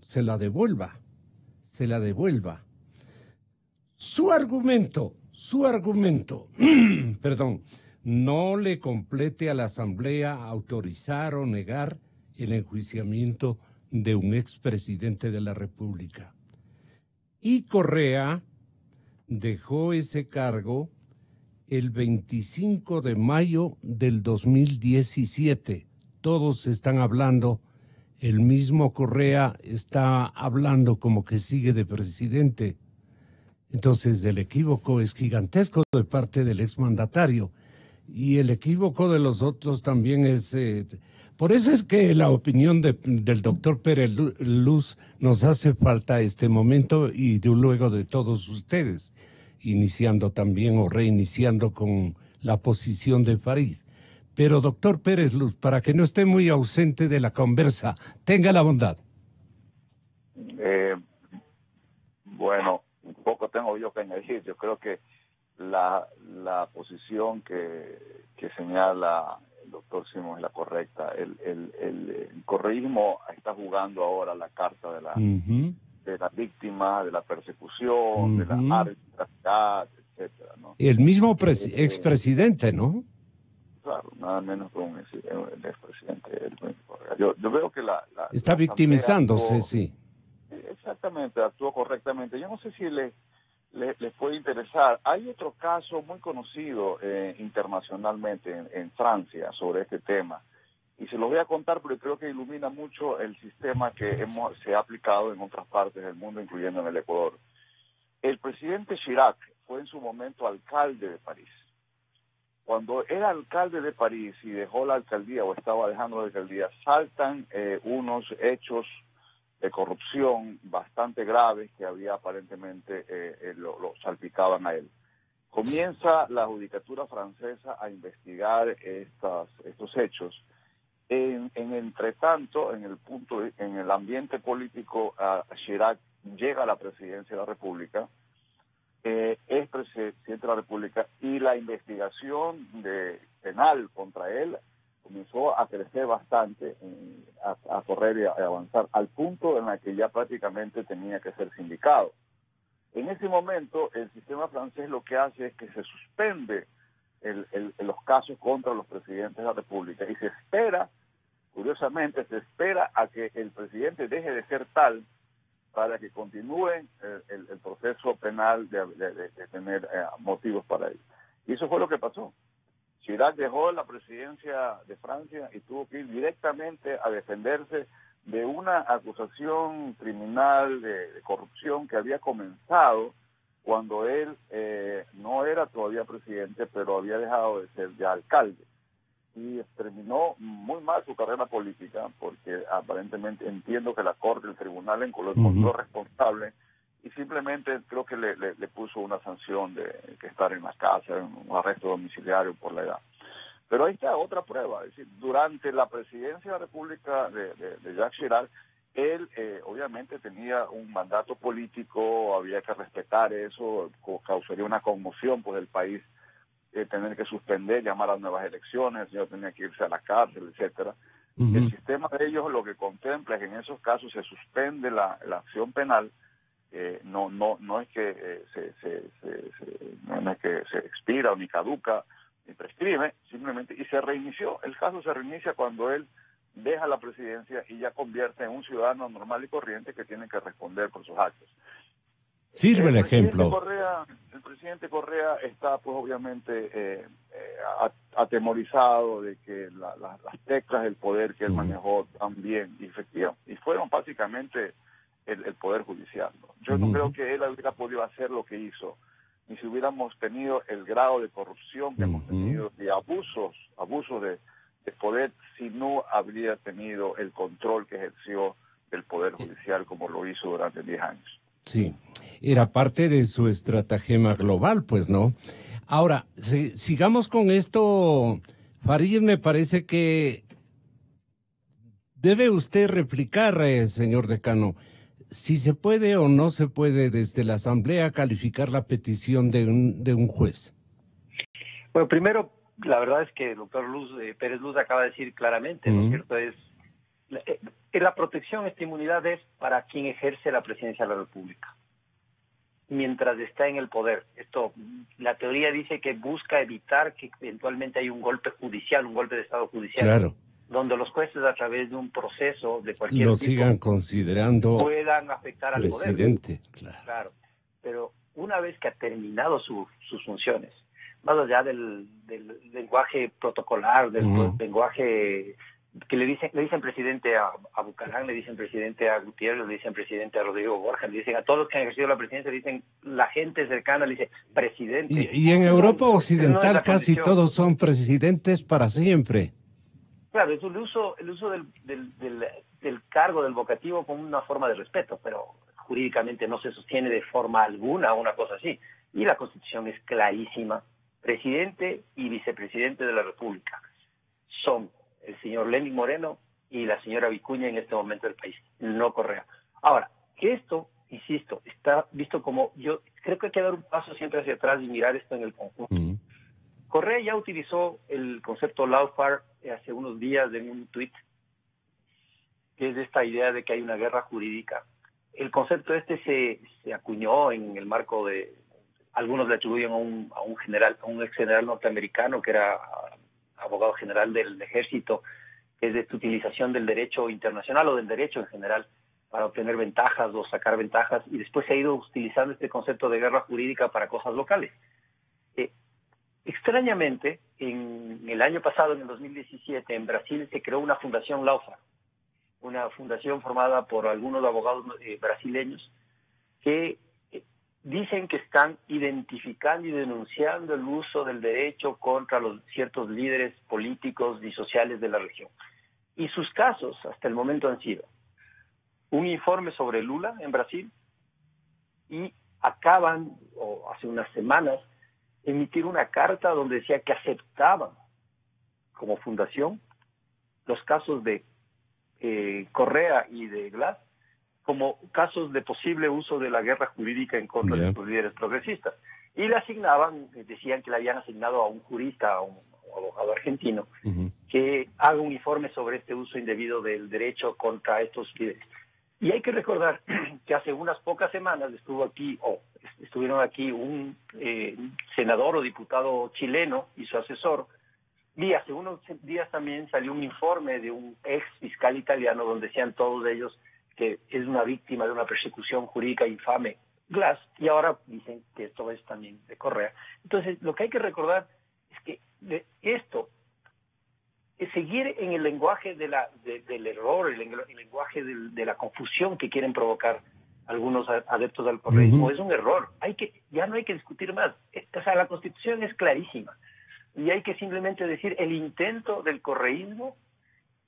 [SPEAKER 1] se la devuelva, se la devuelva. Su argumento, su argumento, [CLEARS THROAT] perdón, no le complete a la Asamblea autorizar o negar el enjuiciamiento de un expresidente de la República. Y Correa dejó ese cargo el 25 de mayo del 2017. Todos están hablando, el mismo Correa está hablando como que sigue de presidente. Entonces el equívoco es gigantesco de parte del exmandatario y el equívoco de los otros también es... Eh, por eso es que la opinión del doctor Pérez Luz nos hace falta este momento y de, luego de todos ustedes, iniciando también o reiniciando con la posición de Farid. Pero doctor Pérez Luz, para que no esté muy ausente de la conversa, tenga la bondad.
[SPEAKER 3] Eh, bueno, poco tengo yo que añadir. Yo creo que la, la posición que, que señala doctor Simón es la correcta. El, el, el, correísmo está jugando ahora la carta de la, de la víctima, de la persecución, de la arbitrariedad, etcétera, ¿no?
[SPEAKER 1] El mismo eh, expresidente, ¿no?
[SPEAKER 3] Claro, nada menos que un expresidente. Yo, yo veo que la...
[SPEAKER 1] está victimizándose, sí.
[SPEAKER 3] exactamente, actuó correctamente. Yo no sé si le, le, puede interesar. Hay otro caso muy conocido eh, internacionalmente en, Francia sobre este tema. Y se lo voy a contar porque creo que ilumina mucho el sistema que hemos, se ha aplicado en otras partes del mundo, incluyendo en el Ecuador. El presidente Chirac fue en su momento alcalde de París. Cuando era alcalde de París y dejó la alcaldía o estaba dejando la alcaldía, saltan eh, unos hechos de corrupción bastante graves que había aparentemente eh, eh, lo, salpicaban a él. Comienza la judicatura francesa a investigar estas, estos hechos. En, en entretanto, en el punto, en el ambiente político, Chirac llega a la presidencia de la República eh, es presidente de la República y la investigación de penal contra él comenzó a crecer bastante, a, correr y a, avanzar, al punto en el que ya prácticamente tenía que ser sindicado. En ese momento, el sistema francés lo que hace es que se suspende los casos contra los presidentes de la República y se espera, curiosamente, se espera a que el presidente deje de ser tal para que continúen el, proceso penal de, tener eh, motivos para ello. Y eso fue lo que pasó. Chirac dejó la presidencia de Francia y tuvo que ir directamente a defenderse de una acusación criminal de, corrupción que había comenzado cuando él eh, no era todavía presidente, pero había dejado de ser ya alcalde. Y terminó muy mal su carrera política porque aparentemente entiendo que la Corte, el Tribunal en encontró responsable y simplemente creo que le, le, puso una sanción de que estar en la casa, un arresto domiciliario por la edad. Pero ahí está otra prueba, es decir, durante la presidencia de la República de, de, Jacques Chirac, él eh, obviamente tenía un mandato político, había que respetar eso, causaría una conmoción por el país eh, tener que suspender, llamar a nuevas elecciones, el señor tenía que irse a la cárcel, etcétera. El sistema de ellos lo que contempla es que en esos casos se suspende la, acción penal, eh, no no no es que eh, se, se, no es que se expira ni caduca ni prescribe, simplemente y se reinició. El caso se reinicia cuando él deja la presidencia y ya convierte en un ciudadano normal y corriente que tiene que responder por sus actos.
[SPEAKER 1] Sirve el, ejemplo.
[SPEAKER 3] Correa, el presidente Correa está, pues, obviamente eh, eh, atemorizado de que las teclas del poder que él manejó también, y y fueron básicamente el, poder judicial. Yo no creo que él hubiera podido hacer lo que hizo, ni si hubiéramos tenido el grado de corrupción que hemos tenido, de abusos, abusos de, de poder, si no habría tenido el control que ejerció el poder judicial como lo hizo durante 10 años.
[SPEAKER 1] Sí, era parte de su estratagema global, pues, ¿no? Ahora, sigamos con esto. Farid, me parece que debe usted replicar, eh, señor decano, si se puede o no se puede desde la Asamblea calificar la petición de un, de un juez.
[SPEAKER 6] Bueno, primero, la verdad es que el doctor Luz, eh, Pérez Luz acaba de decir claramente, ¿no es cierto? Es eh, la protección, esta inmunidad es para quien ejerce la presidencia de la República mientras está en el poder. Esto, la teoría dice que busca evitar que eventualmente haya un golpe judicial, un golpe de Estado judicial. Donde los jueces a través de un proceso de cualquier
[SPEAKER 1] Lo sigan considerando
[SPEAKER 6] puedan afectar al
[SPEAKER 1] presidente.
[SPEAKER 6] Claro. Pero una vez que ha terminado sus funciones, más allá del, lenguaje protocolar, del lenguaje que le dicen, le dicen presidente a, a Bucarán, le dicen presidente a Gutiérrez, le dicen presidente a Rodrigo Borja, le dicen a todos los que han ejercido la presidencia, le dicen la gente cercana, le dice presidente.
[SPEAKER 1] Y, en Europa Occidental casi todos son presidentes para siempre.
[SPEAKER 6] Claro, es el uso, el uso del, del, del, del cargo, del vocativo, como una forma de respeto, pero jurídicamente no se sostiene de forma alguna una cosa así. Y la Constitución es clarísima. Presidente y vicepresidente de la República son el señor Lenin Moreno y la señora Vicuña en este momento del país, no Correa. Ahora, que esto, insisto, está visto como yo creo que hay que dar un paso siempre hacia atrás y mirar esto en el conjunto. Correa ya utilizó el concepto lawfare hace unos días en un tuit, que es esta idea de que hay una guerra jurídica. El concepto este se, se acuñó en el marco de, algunos le atribuyen a un, a un general, a un ex general norteamericano que era abogado general del ejército, que es de utilización del derecho internacional o del derecho en general para obtener ventajas o sacar ventajas, y después se ha ido utilizando este concepto de guerra jurídica para cosas locales. Eh, extrañamente, en el año pasado, en el 2017, en Brasil se creó una fundación Laufa, una fundación formada por algunos abogados eh, brasileños que eh, dicen que están identificando y denunciando el uso del derecho contra los ciertos líderes políticos y sociales de la región. Y sus casos hasta el momento han sido un informe sobre Lula en Brasil y acaban, o hace unas semanas, emitir una carta donde decía que aceptaban como fundación los casos de eh, Correa y de Glass como casos de posible uso de la guerra jurídica en contra de los líderes progresistas. Y le asignaban, decían que le habían asignado a un jurista, a un, abogado argentino, que haga un informe sobre este uso indebido del derecho contra estos líderes. Y hay que recordar [CLEARS THROAT] que hace unas pocas semanas estuvo aquí, o estuvieron aquí un eh, senador o diputado chileno y su asesor, y hace unos días también salió un informe de un ex fiscal italiano donde decían todos ellos que es una víctima de una persecución jurídica infame, Glass, y ahora dicen que esto es también de Correa. Entonces, lo que hay que recordar es que de esto seguir en el lenguaje de la, del error, el, lenguaje de la confusión que quieren provocar algunos adeptos al correísmo es un error. Hay que ya no hay que discutir más. O sea, la Constitución es clarísima y hay que simplemente decir el intento del correísmo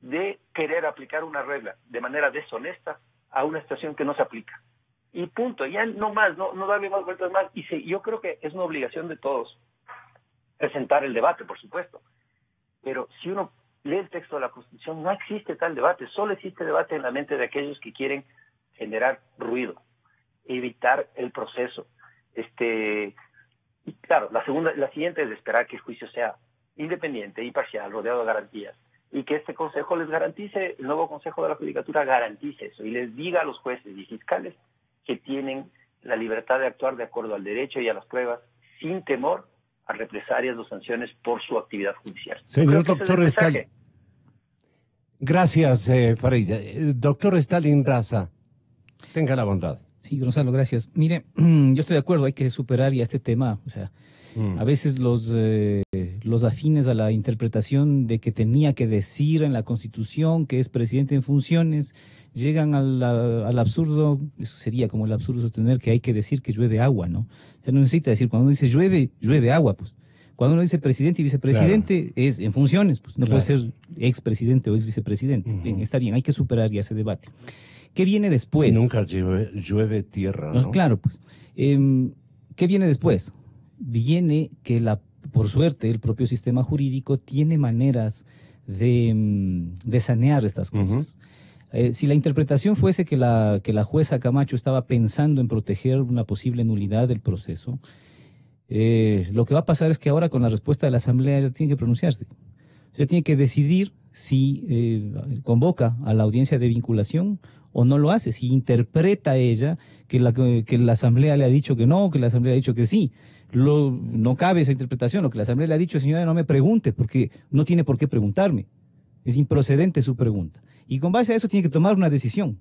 [SPEAKER 6] de querer aplicar una regla de manera deshonesta a una situación que no se aplica. Y punto, ya no más, no, no darle más vueltas más. Y yo creo que es una obligación de todos presentar el debate, por supuesto. Pero si uno lee el texto de la Constitución, no existe tal debate, solo existe debate en la mente de aquellos que quieren generar ruido, evitar el proceso. Este, y claro, la segunda, la siguiente es esperar que el juicio sea independiente, imparcial, rodeado de garantías, y que este consejo les garantice, el nuevo consejo de la judicatura garantice eso y les diga a los jueces y fiscales que tienen la libertad de actuar de acuerdo al derecho y a las pruebas sin temor a represalias o sanciones por su actividad judicial.
[SPEAKER 1] Señor doctor Stalin. Gracias, eh, eh, doctor Stalin Raza, tenga la bondad.
[SPEAKER 4] Sí, Gonzalo, gracias. Mire, [CLEARS THROAT] yo estoy de acuerdo, hay que superar ya este tema. O sea, mm. a veces los, eh, los afines a la interpretación de que tenía que decir en la Constitución que es presidente en funciones llegan al, al absurdo, eso sería como el absurdo sostener que hay que decir que llueve agua, ¿no? O no necesita decir, cuando uno dice llueve, llueve agua, pues. Cuando uno dice presidente y vicepresidente, es en funciones, pues no puede ser expresidente o ex vicepresidente. Bien, está bien, hay que superar ya ese debate. ¿Qué viene después?
[SPEAKER 1] Nunca llueve, tierra, ¿no?
[SPEAKER 4] claro, pues. Em, ¿Qué viene después? Viene que la, por suerte, el propio sistema jurídico tiene maneras de, em, de sanear estas cosas. Eh, si la interpretación fuese que la, que la jueza Camacho estaba pensando en proteger una posible nulidad del proceso, eh, lo que va a pasar es que ahora con la respuesta de la Asamblea ella tiene que pronunciarse. Ella tiene que decidir si eh, convoca a la audiencia de vinculación o no lo hace, si interpreta ella que la, que la Asamblea le ha dicho que no, que la Asamblea ha dicho que sí. Lo, no cabe esa interpretación. Lo que la Asamblea le ha dicho, señora, no me pregunte, porque no tiene por qué preguntarme. Es improcedente su pregunta. Y con base a eso tiene que tomar una decisión.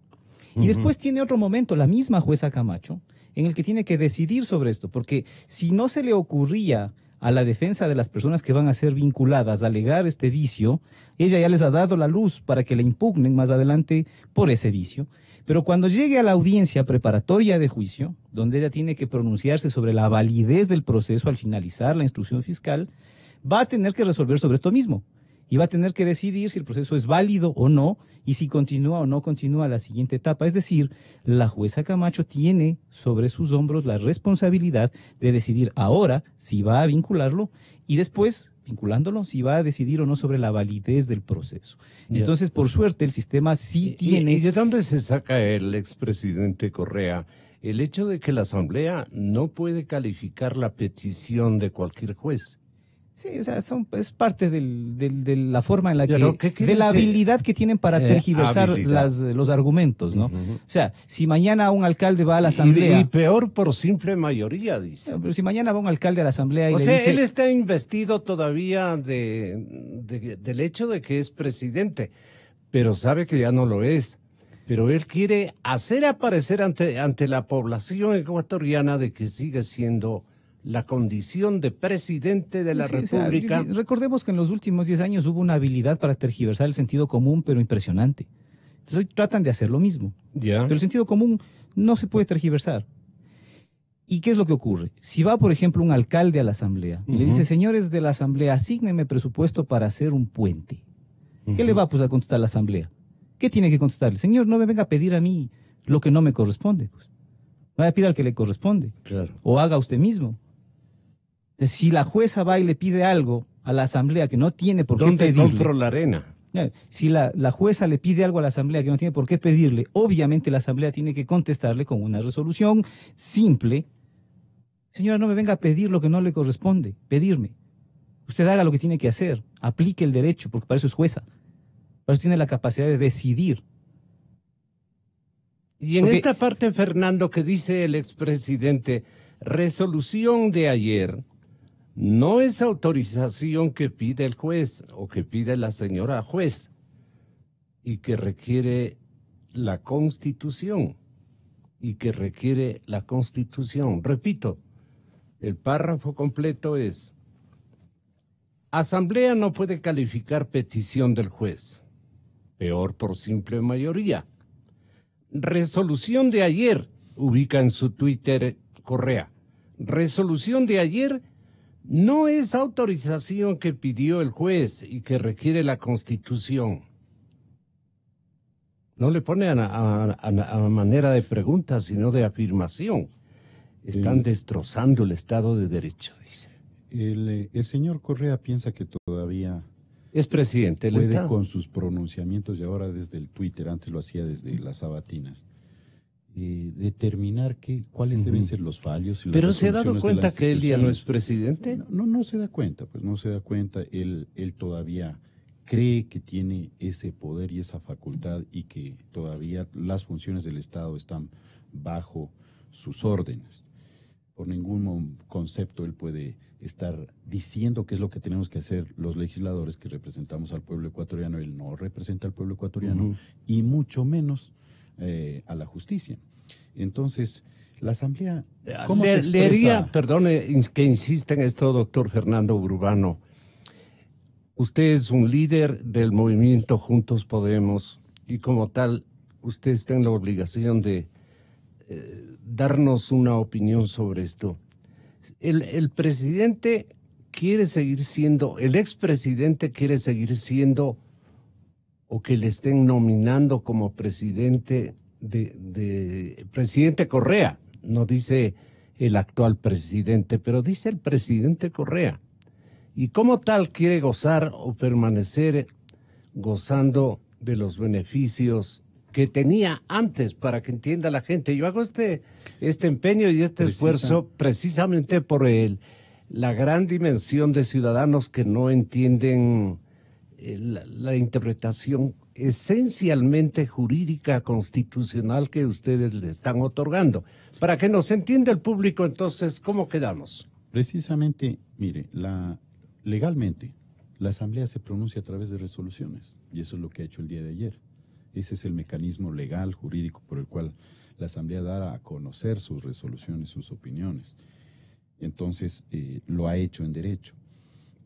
[SPEAKER 4] Y después tiene otro momento, la misma jueza Camacho, en el que tiene que decidir sobre esto, porque si no se le ocurría a la defensa de las personas que van a ser vinculadas a alegar este vicio, ella ya les ha dado la luz para que le impugnen más adelante por ese vicio. Pero cuando llegue a la audiencia preparatoria de juicio, donde ella tiene que pronunciarse sobre la validez del proceso al finalizar la instrucción fiscal, va a tener que resolver sobre esto mismo y va a tener que decidir si el proceso es válido o no y si continúa o no continúa la siguiente etapa. Es decir, la jueza Camacho tiene sobre sus hombros la responsabilidad de decidir ahora si va a vincularlo y después vinculándolo, si va a decidir o no sobre la validez del proceso. Entonces, por suerte, el sistema sí tiene...
[SPEAKER 1] ¿Y de dónde se saca el expresidente Correa el hecho de que la Asamblea no puede calificar la petición de cualquier juez?
[SPEAKER 4] Sí, o sea, son, es parte del, de la forma en la que, de la habilidad que tienen para eh, tergiversar las, los argumentos, ¿no? O sea, si mañana un alcalde va a la asamblea.
[SPEAKER 1] Y, peor por simple mayoría, dice.
[SPEAKER 4] pero si mañana va un alcalde a la asamblea y
[SPEAKER 1] o sea, él está investido todavía de, del hecho de que es presidente, pero sabe que ya no lo es. pero él quiere hacer aparecer ante, ante la población ecuatoriana de que sigue siendo la condición de presidente de la República.
[SPEAKER 4] recordemos que en los últimos 10 años hubo una habilidad para tergiversar el sentido común, pero impresionante. Entonces tratan de hacer lo mismo. Pero el sentido común no se puede tergiversar. ¿Y qué es lo que ocurre? Si va, por ejemplo, un alcalde a la asamblea y le dice, señores de la asamblea, asígnenme presupuesto para hacer un puente. ¿Qué le va pues, a contestar la asamblea? ¿Qué tiene que contestarle? Señor, no me venga a pedir a mí lo que no me corresponde. Pues. Vaya a pedir al que le corresponde. O haga usted mismo. Si la jueza va y le pide algo a la asamblea que no tiene por qué pedirle.
[SPEAKER 1] ¿Dónde compro la arena?
[SPEAKER 4] Si la, la, jueza le pide algo a la Asamblea que no tiene por qué pedirle, obviamente la Asamblea tiene que contestarle con una resolución simple. Señora, no me venga a pedir lo que no le corresponde, pedirme. Usted haga lo que tiene que hacer, aplique el derecho, porque para eso es jueza. Para eso tiene la capacidad de decidir.
[SPEAKER 1] Y en esta parte, Fernando, que dice el expresidente, resolución de ayer, no es autorización que pide el juez o que pide la señora juez y que requiere la constitución y que requiere la constitución. Repito, el párrafo completo es, Asamblea no puede calificar petición del juez, peor por simple mayoría. Resolución de ayer, ubica en su Twitter Correa, resolución de ayer no es autorización que pidió el juez y que requiere la Constitución. No le pone a, manera de pregunta, sino de afirmación. Están destrozando el Estado de Derecho, dice.
[SPEAKER 2] El, el, señor Correa piensa que todavía
[SPEAKER 1] es presidente
[SPEAKER 2] puede con sus pronunciamientos y ahora desde el Twitter, antes lo hacía desde las sabatinas, eh, determinar que, cuáles deben ser los fallos.
[SPEAKER 1] Y ¿Pero se ha dado cuenta que él ya no es presidente?
[SPEAKER 2] No, no, se da cuenta, pues no se da cuenta. Él, él todavía cree que tiene ese poder y esa facultad y que todavía las funciones del Estado están bajo sus órdenes. Por ningún concepto él puede estar diciendo qué es lo que tenemos que hacer los legisladores que representamos al pueblo ecuatoriano. Él no representa al pueblo ecuatoriano y mucho menos eh, a la justicia. Entonces, la Asamblea...
[SPEAKER 1] ¿cómo Le, Leería, perdone que insista en esto, doctor Fernando Urbano. Usted es un líder del movimiento Juntos Podemos y como tal, usted está en la obligación de eh, darnos una opinión sobre esto. El, el presidente quiere seguir siendo, el expresidente quiere seguir siendo o que le estén nominando como presidente de, presidente Correa, no dice el actual presidente, pero dice el presidente Correa. Y como tal quiere gozar o permanecer gozando de los beneficios que tenía antes, para que entienda la gente. Yo hago este, este empeño y este esfuerzo precisamente por el, la gran dimensión de ciudadanos que no entienden eh, la, interpretación esencialmente jurídica constitucional que ustedes le están otorgando. Para que nos entienda el público, entonces, ¿cómo quedamos?
[SPEAKER 2] Precisamente, mire, la, legalmente la Asamblea se pronuncia a través de resoluciones y eso es lo que ha hecho el día de ayer. Ese es el mecanismo legal, jurídico, por el cual la Asamblea da a conocer sus resoluciones, sus opiniones. Entonces, eh, lo ha hecho en derecho.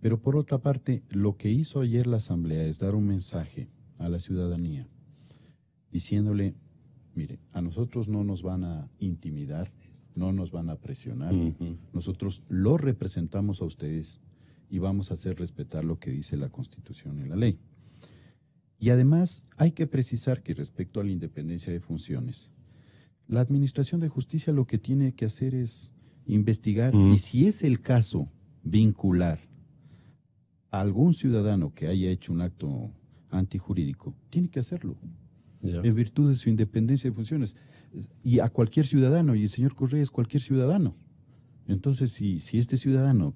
[SPEAKER 2] Pero por otra parte, lo que hizo ayer la Asamblea es dar un mensaje a la ciudadanía diciéndole, mire, a nosotros no nos van a intimidar, no nos van a presionar, nosotros lo representamos a ustedes y vamos a hacer respetar lo que dice la Constitución y la ley. Y además hay que precisar que respecto a la independencia de funciones, la Administración de Justicia lo que tiene que hacer es investigar y si es el caso vincular algún ciudadano que haya hecho un acto antijurídico, tiene que hacerlo. En virtud de su independencia de funciones. Y a cualquier ciudadano, y el señor Correa es cualquier ciudadano. Entonces, si, si este ciudadano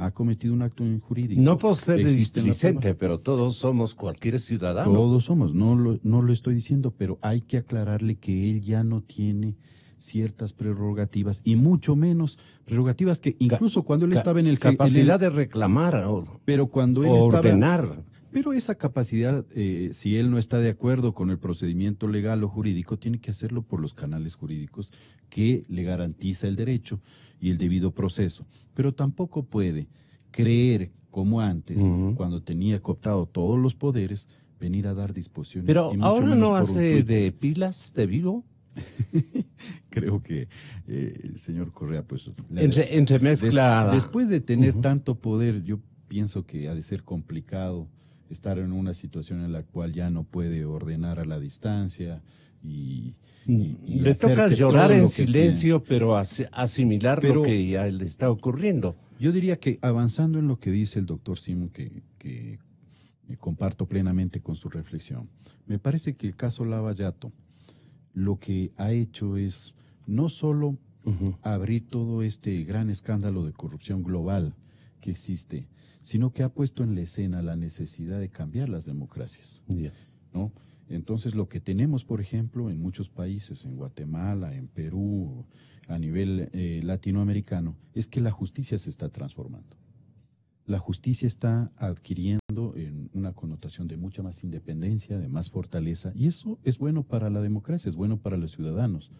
[SPEAKER 2] ha cometido un acto injurídico.
[SPEAKER 1] No por ser Vicente, pero todos somos cualquier ciudadano.
[SPEAKER 2] Todos somos, no lo, no lo estoy diciendo, pero hay que aclararle que él ya no tiene ciertas prerrogativas y mucho menos prerrogativas que incluso cuando él estaba en el
[SPEAKER 1] capacidad de reclamar
[SPEAKER 2] pero cuando él
[SPEAKER 1] ordenar.
[SPEAKER 2] estaba Pero esa capacidad, eh, si él no está de acuerdo con el procedimiento legal o jurídico, tiene que hacerlo por los canales jurídicos que le garantiza el derecho y el debido proceso. Pero tampoco puede creer como antes, cuando tenía cooptado todos los poderes, venir a dar disposiciones.
[SPEAKER 1] Pero ahora no hace de pilas de vivo. [LAUGHS]
[SPEAKER 2] Creo que eh, el señor Correa, pues.
[SPEAKER 1] Entre, mezcla.
[SPEAKER 2] después de tener tanto poder, yo pienso que ha de ser complicado estar en una situación en la cual ya no puede ordenar a la distancia y.
[SPEAKER 1] le toca llorar en silencio, pero asimilar lo que ya le está ocurriendo.
[SPEAKER 2] Yo diría que avanzando en lo que dice el doctor Simon, que, que comparto plenamente con su reflexión, me parece que el caso Lavallato lo que ha hecho es no solo abrir todo este gran escándalo de corrupción global que existe, sino que ha puesto en la escena la necesidad de cambiar las democracias. ¿no? Entonces, lo que tenemos, por ejemplo, en muchos países, en Guatemala, en Perú, a nivel eh, latinoamericano es que la justicia se está transformando. La justicia está adquiriendo en una connotación de mucha más independencia, de más fortaleza, y eso es bueno para la democracia, es bueno para los ciudadanos.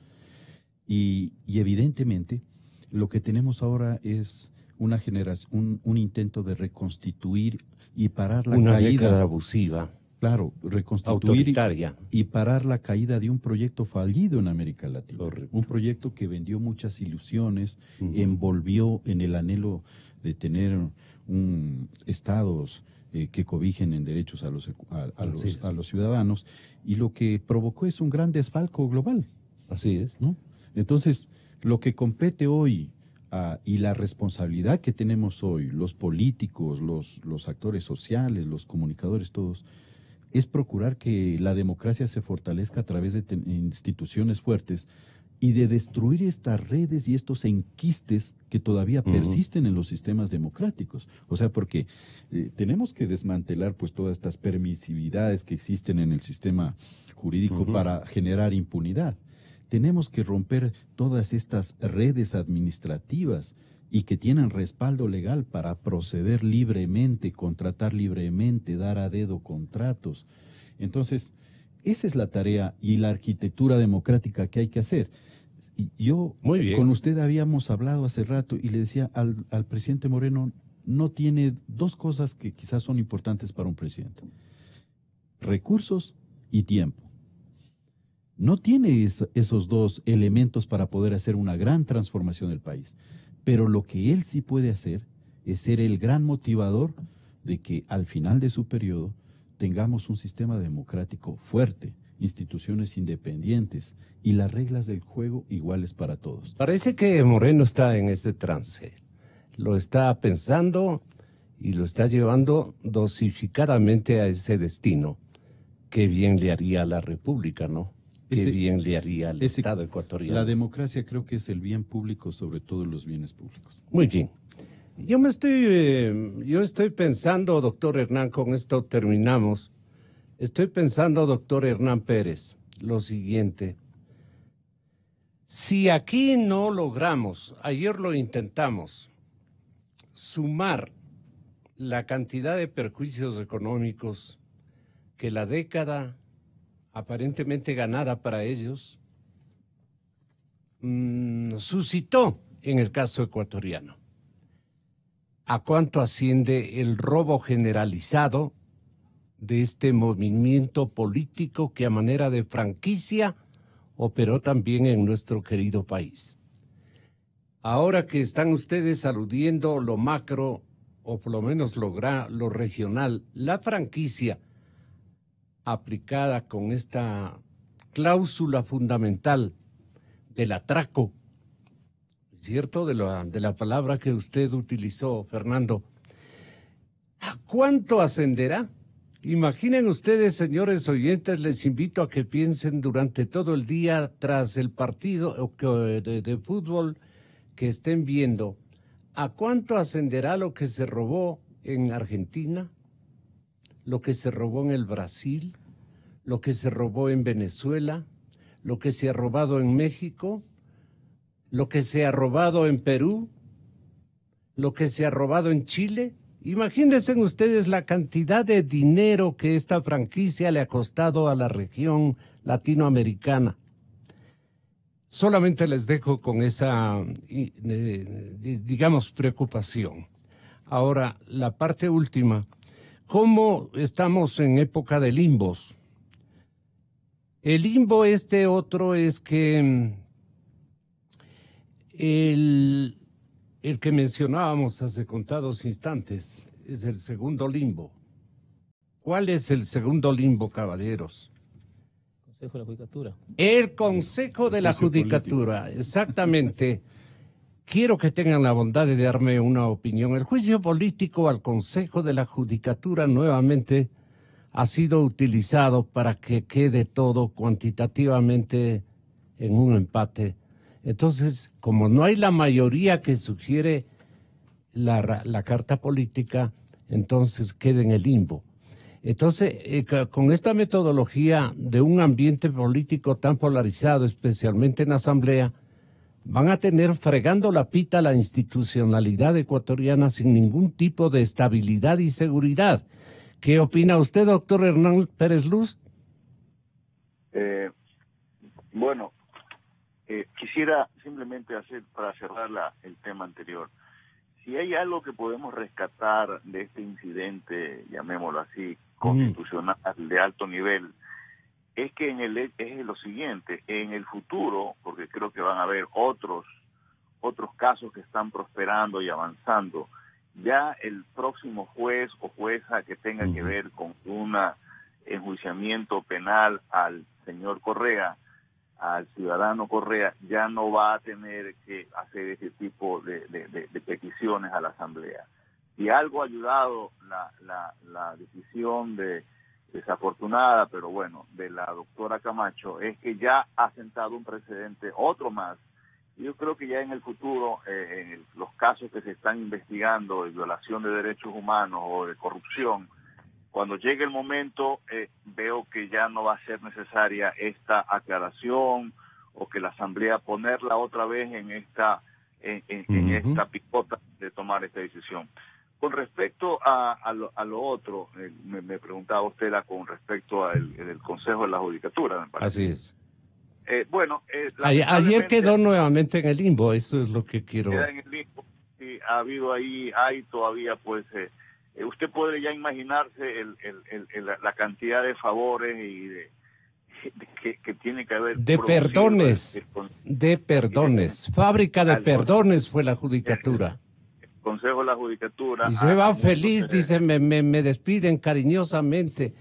[SPEAKER 2] Y, evidentemente, lo que tenemos ahora es una generación, un, intento de reconstituir y parar la
[SPEAKER 1] una
[SPEAKER 2] caída
[SPEAKER 1] abusiva
[SPEAKER 2] Claro, reconstituir y, parar la caída de un proyecto fallido en América Latina. Un proyecto que vendió muchas ilusiones, envolvió en el anhelo de tener un, estados eh, que cobijen en derechos a los, a, los, a los ciudadanos, y lo que provocó es un gran desfalco global.
[SPEAKER 1] Así es.
[SPEAKER 2] ¿no? Entonces, lo que compete hoy y la responsabilidad que tenemos hoy, los políticos, los, los actores sociales, los comunicadores, todos, es procurar que la democracia se fortalezca a través de instituciones fuertes y de destruir estas redes y estos enquistes que todavía persisten en los sistemas democráticos. O sea, porque eh, tenemos que desmantelar pues todas estas permisividades que existen en el sistema jurídico para generar impunidad. Tenemos que romper todas estas redes administrativas y que tienen respaldo legal para proceder libremente, contratar libremente, dar a dedo contratos. Entonces, esa es la tarea y la arquitectura democrática que hay que hacer. Yo con usted habíamos hablado hace rato y le decía al, al presidente Moreno, no tiene dos cosas que quizás son importantes para un presidente. Recursos y tiempo. No tiene esos dos elementos para poder hacer una gran transformación del país. Pero lo que él sí puede hacer es ser el gran motivador de que al final de su periodo tengamos un sistema democrático fuerte, instituciones independientes y las reglas del juego iguales para todos.
[SPEAKER 1] Parece que Moreno está en ese trance. Lo está pensando y lo está llevando dosificadamente a ese destino. Qué bien le haría a la República, ¿no? Qué bien le haría al Estado ecuatoriano.
[SPEAKER 2] La democracia creo que es el bien público sobre todos los bienes públicos.
[SPEAKER 1] Muy bien. Yo me estoy, eh, yo estoy pensando, doctor Hernán, con esto terminamos. Estoy pensando, doctor Hernán Pérez, lo siguiente. Si aquí no logramos, ayer lo intentamos, sumar la cantidad de perjuicios económicos que la década aparentemente ganada para ellos, mm, suscitó en el caso ecuatoriano. ¿A cuánto asciende el robo generalizado de este movimiento político que a manera de franquicia operó también en nuestro querido país? Ahora que están ustedes aludiendo lo macro, o por lo menos lo, lo regional, la franquicia, aplicada con esta cláusula fundamental del atraco, ¿cierto? De la, de la palabra que usted utilizó, Fernando. ¿A cuánto ascenderá? Imaginen ustedes, señores oyentes, les invito a que piensen durante todo el día tras el partido de, de fútbol que estén viendo, ¿a cuánto ascenderá lo que se robó en Argentina? lo que se robó en el Brasil, lo que se robó en Venezuela, lo que se ha robado en México, lo que se ha robado en Perú, lo que se ha robado en Chile, Imagínense ustedes la cantidad de dinero que esta franquicia le ha costado a la región latinoamericana. Solamente les dejo con esa, digamos, preocupación. Ahora, la parte última. ¿Cómo estamos en época de limbos? El limbo este otro es que mm, el, el que mencionábamos hace contados instantes es el segundo limbo. ¿Cuál es el segundo limbo, caballeros?
[SPEAKER 4] Consejo de la Judicatura.
[SPEAKER 1] El Consejo de la Judicatura, exactamente. [LAUGHS] Quiero que tengan la bondad de darme una opinión. El juicio político al Consejo de la Judicatura nuevamente ha sido utilizado para que quede todo cuantitativamente en un empate. Entonces, como no hay la mayoría que sugiere la, la carta política, entonces queda en el limbo. Entonces, eh, con esta metodología de un ambiente político tan polarizado, especialmente en Asamblea, van a tener fregando la pita la institucionalidad ecuatoriana sin ningún tipo de estabilidad y seguridad. ¿Qué opina usted, doctor Hernán Pérez Luz?
[SPEAKER 3] Eh, bueno, eh, quisiera simplemente hacer, para cerrar la, el tema anterior, si hay algo que podemos rescatar de este incidente, llamémoslo así, constitucional de alto nivel, es que en el es lo siguiente, en el futuro, porque creo que van a haber otros otros casos que están prosperando y avanzando, ya el próximo juez o jueza que tenga que ver con un enjuiciamiento penal al señor Correa, al ciudadano Correa, ya no va a tener que hacer ese tipo de, peticiones a la Asamblea. Y algo ha ayudado la, la, la decisión de desafortunada, pero bueno, de la doctora Camacho, es que ya ha sentado un precedente, otro más. Yo creo que ya en el futuro, eh, en los casos que se están investigando de violación de derechos humanos o de corrupción, cuando llegue el momento, eh, veo que ya no va a ser necesaria esta aclaración o que la Asamblea ponerla otra vez en esta en, esta picota de tomar esta decisión. Con respecto a, a, lo, otro, eh, me, preguntaba usted con respecto al Consejo de la Judicatura, me
[SPEAKER 1] parece. Así es.
[SPEAKER 3] Eh, bueno,
[SPEAKER 1] eh, ayer, quedó nuevamente en el limbo, eso es lo que quiero.
[SPEAKER 3] Queda en el limbo, ha habido ahí, hay todavía, pues, usted puede ya imaginarse el, el, la cantidad de favores y de, que, tiene que haber.
[SPEAKER 1] De perdones, de perdones, fábrica de perdones fue la judicatura.
[SPEAKER 3] Consejo de la Judicatura.
[SPEAKER 1] Y se va feliz, dice, me, me, despiden cariñosamente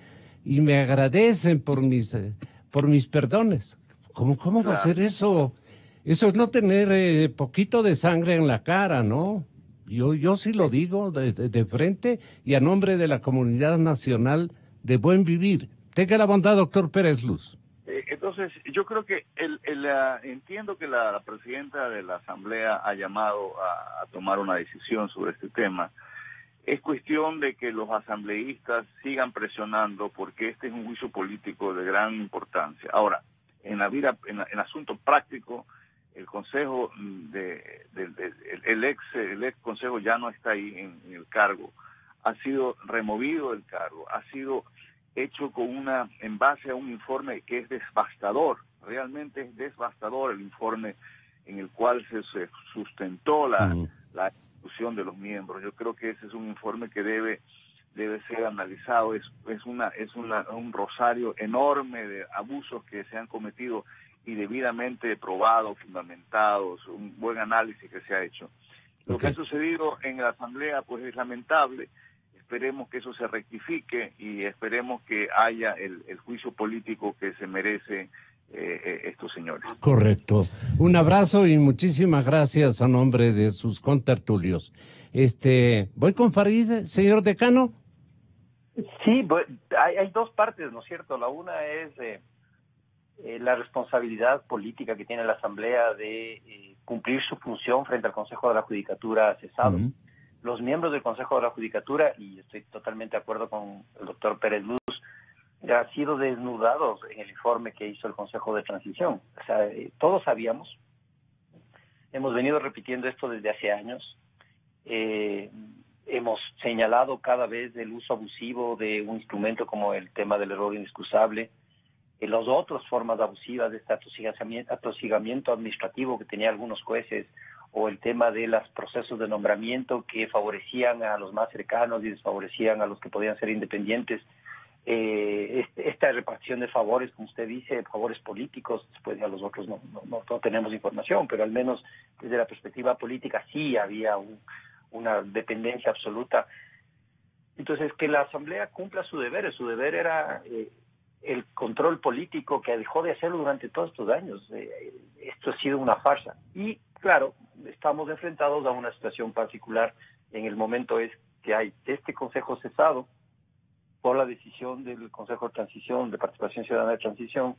[SPEAKER 1] y me agradecen por mis, eh, por mis perdones. ¿Cómo, cómo va a ser eso? Eso es no tener eh, poquito de sangre en la cara, ¿no? Yo, yo sí lo digo de, de, frente y a nombre de la comunidad nacional de buen vivir. Tenga la bondad, doctor Pérez Luz.
[SPEAKER 3] Eh, entonces, yo creo que el, ah, entiendo que la, presidenta de la Asamblea ha llamado a, tomar una decisión sobre este tema. Es cuestión de que los asambleístas sigan presionando porque este es un juicio político de gran importancia. Ahora, en la vida, en, el asunto práctico, el consejo de, el, ex el ex consejo ya no está ahí en el cargo, ha sido removido del cargo, ha sido hecho con una en base a un informe que es devastador, realmente es devastador el informe en el cual se, sustentó la, la discusión de los miembros. Yo creo que ese es un informe que debe debe ser analizado. Es, es, una, es una, un rosario enorme de abusos que se han cometido y debidamente probados, fundamentados, un buen análisis que se ha hecho. Lo que ha sucedido en la Asamblea pues es lamentable esperemos que eso se rectifique y esperemos que haya el, juicio político que se merece eh, eh, estos señores.
[SPEAKER 1] Correcto. Un abrazo y muchísimas gracias a nombre de sus contertulios. Este, voy con Farid, señor decano.
[SPEAKER 6] Sí, hay, dos partes, ¿no es cierto? La una es eh, la responsabilidad política que tiene la Asamblea de cumplir su función frente al Consejo de la Judicatura cesado los miembros del Consejo de la Judicatura, y estoy totalmente de acuerdo con el doctor Pérez Luz, han sido desnudados en el informe que hizo el Consejo de Transición. O sea, eh, todos sabíamos, hemos venido repitiendo esto desde hace años. Eh, hemos señalado cada vez el uso abusivo de un instrumento como el tema del error inexcusable, y las otras formas abusivas de este atosigamiento administrativo que tenían algunos jueces, o el tema de los procesos de nombramiento que favorecían a los más cercanos y desfavorecían a los que podían ser independientes. Eh, este, esta repartición de favores, como usted dice, favores políticos, después ya los otros no, no, no, tenemos información, pero al menos desde la perspectiva política sí había una dependencia absoluta. Entonces, que la Asamblea cumpla su deber, su deber era eh, el control político que dejó de hacerlo durante todos estos años. Eh, esto ha sido una farsa. Y claro, estamos enfrentados a una situación particular en el momento es que hay este Consejo cesado por la decisión del Consejo de Transición, de Participación Ciudadana de Transición,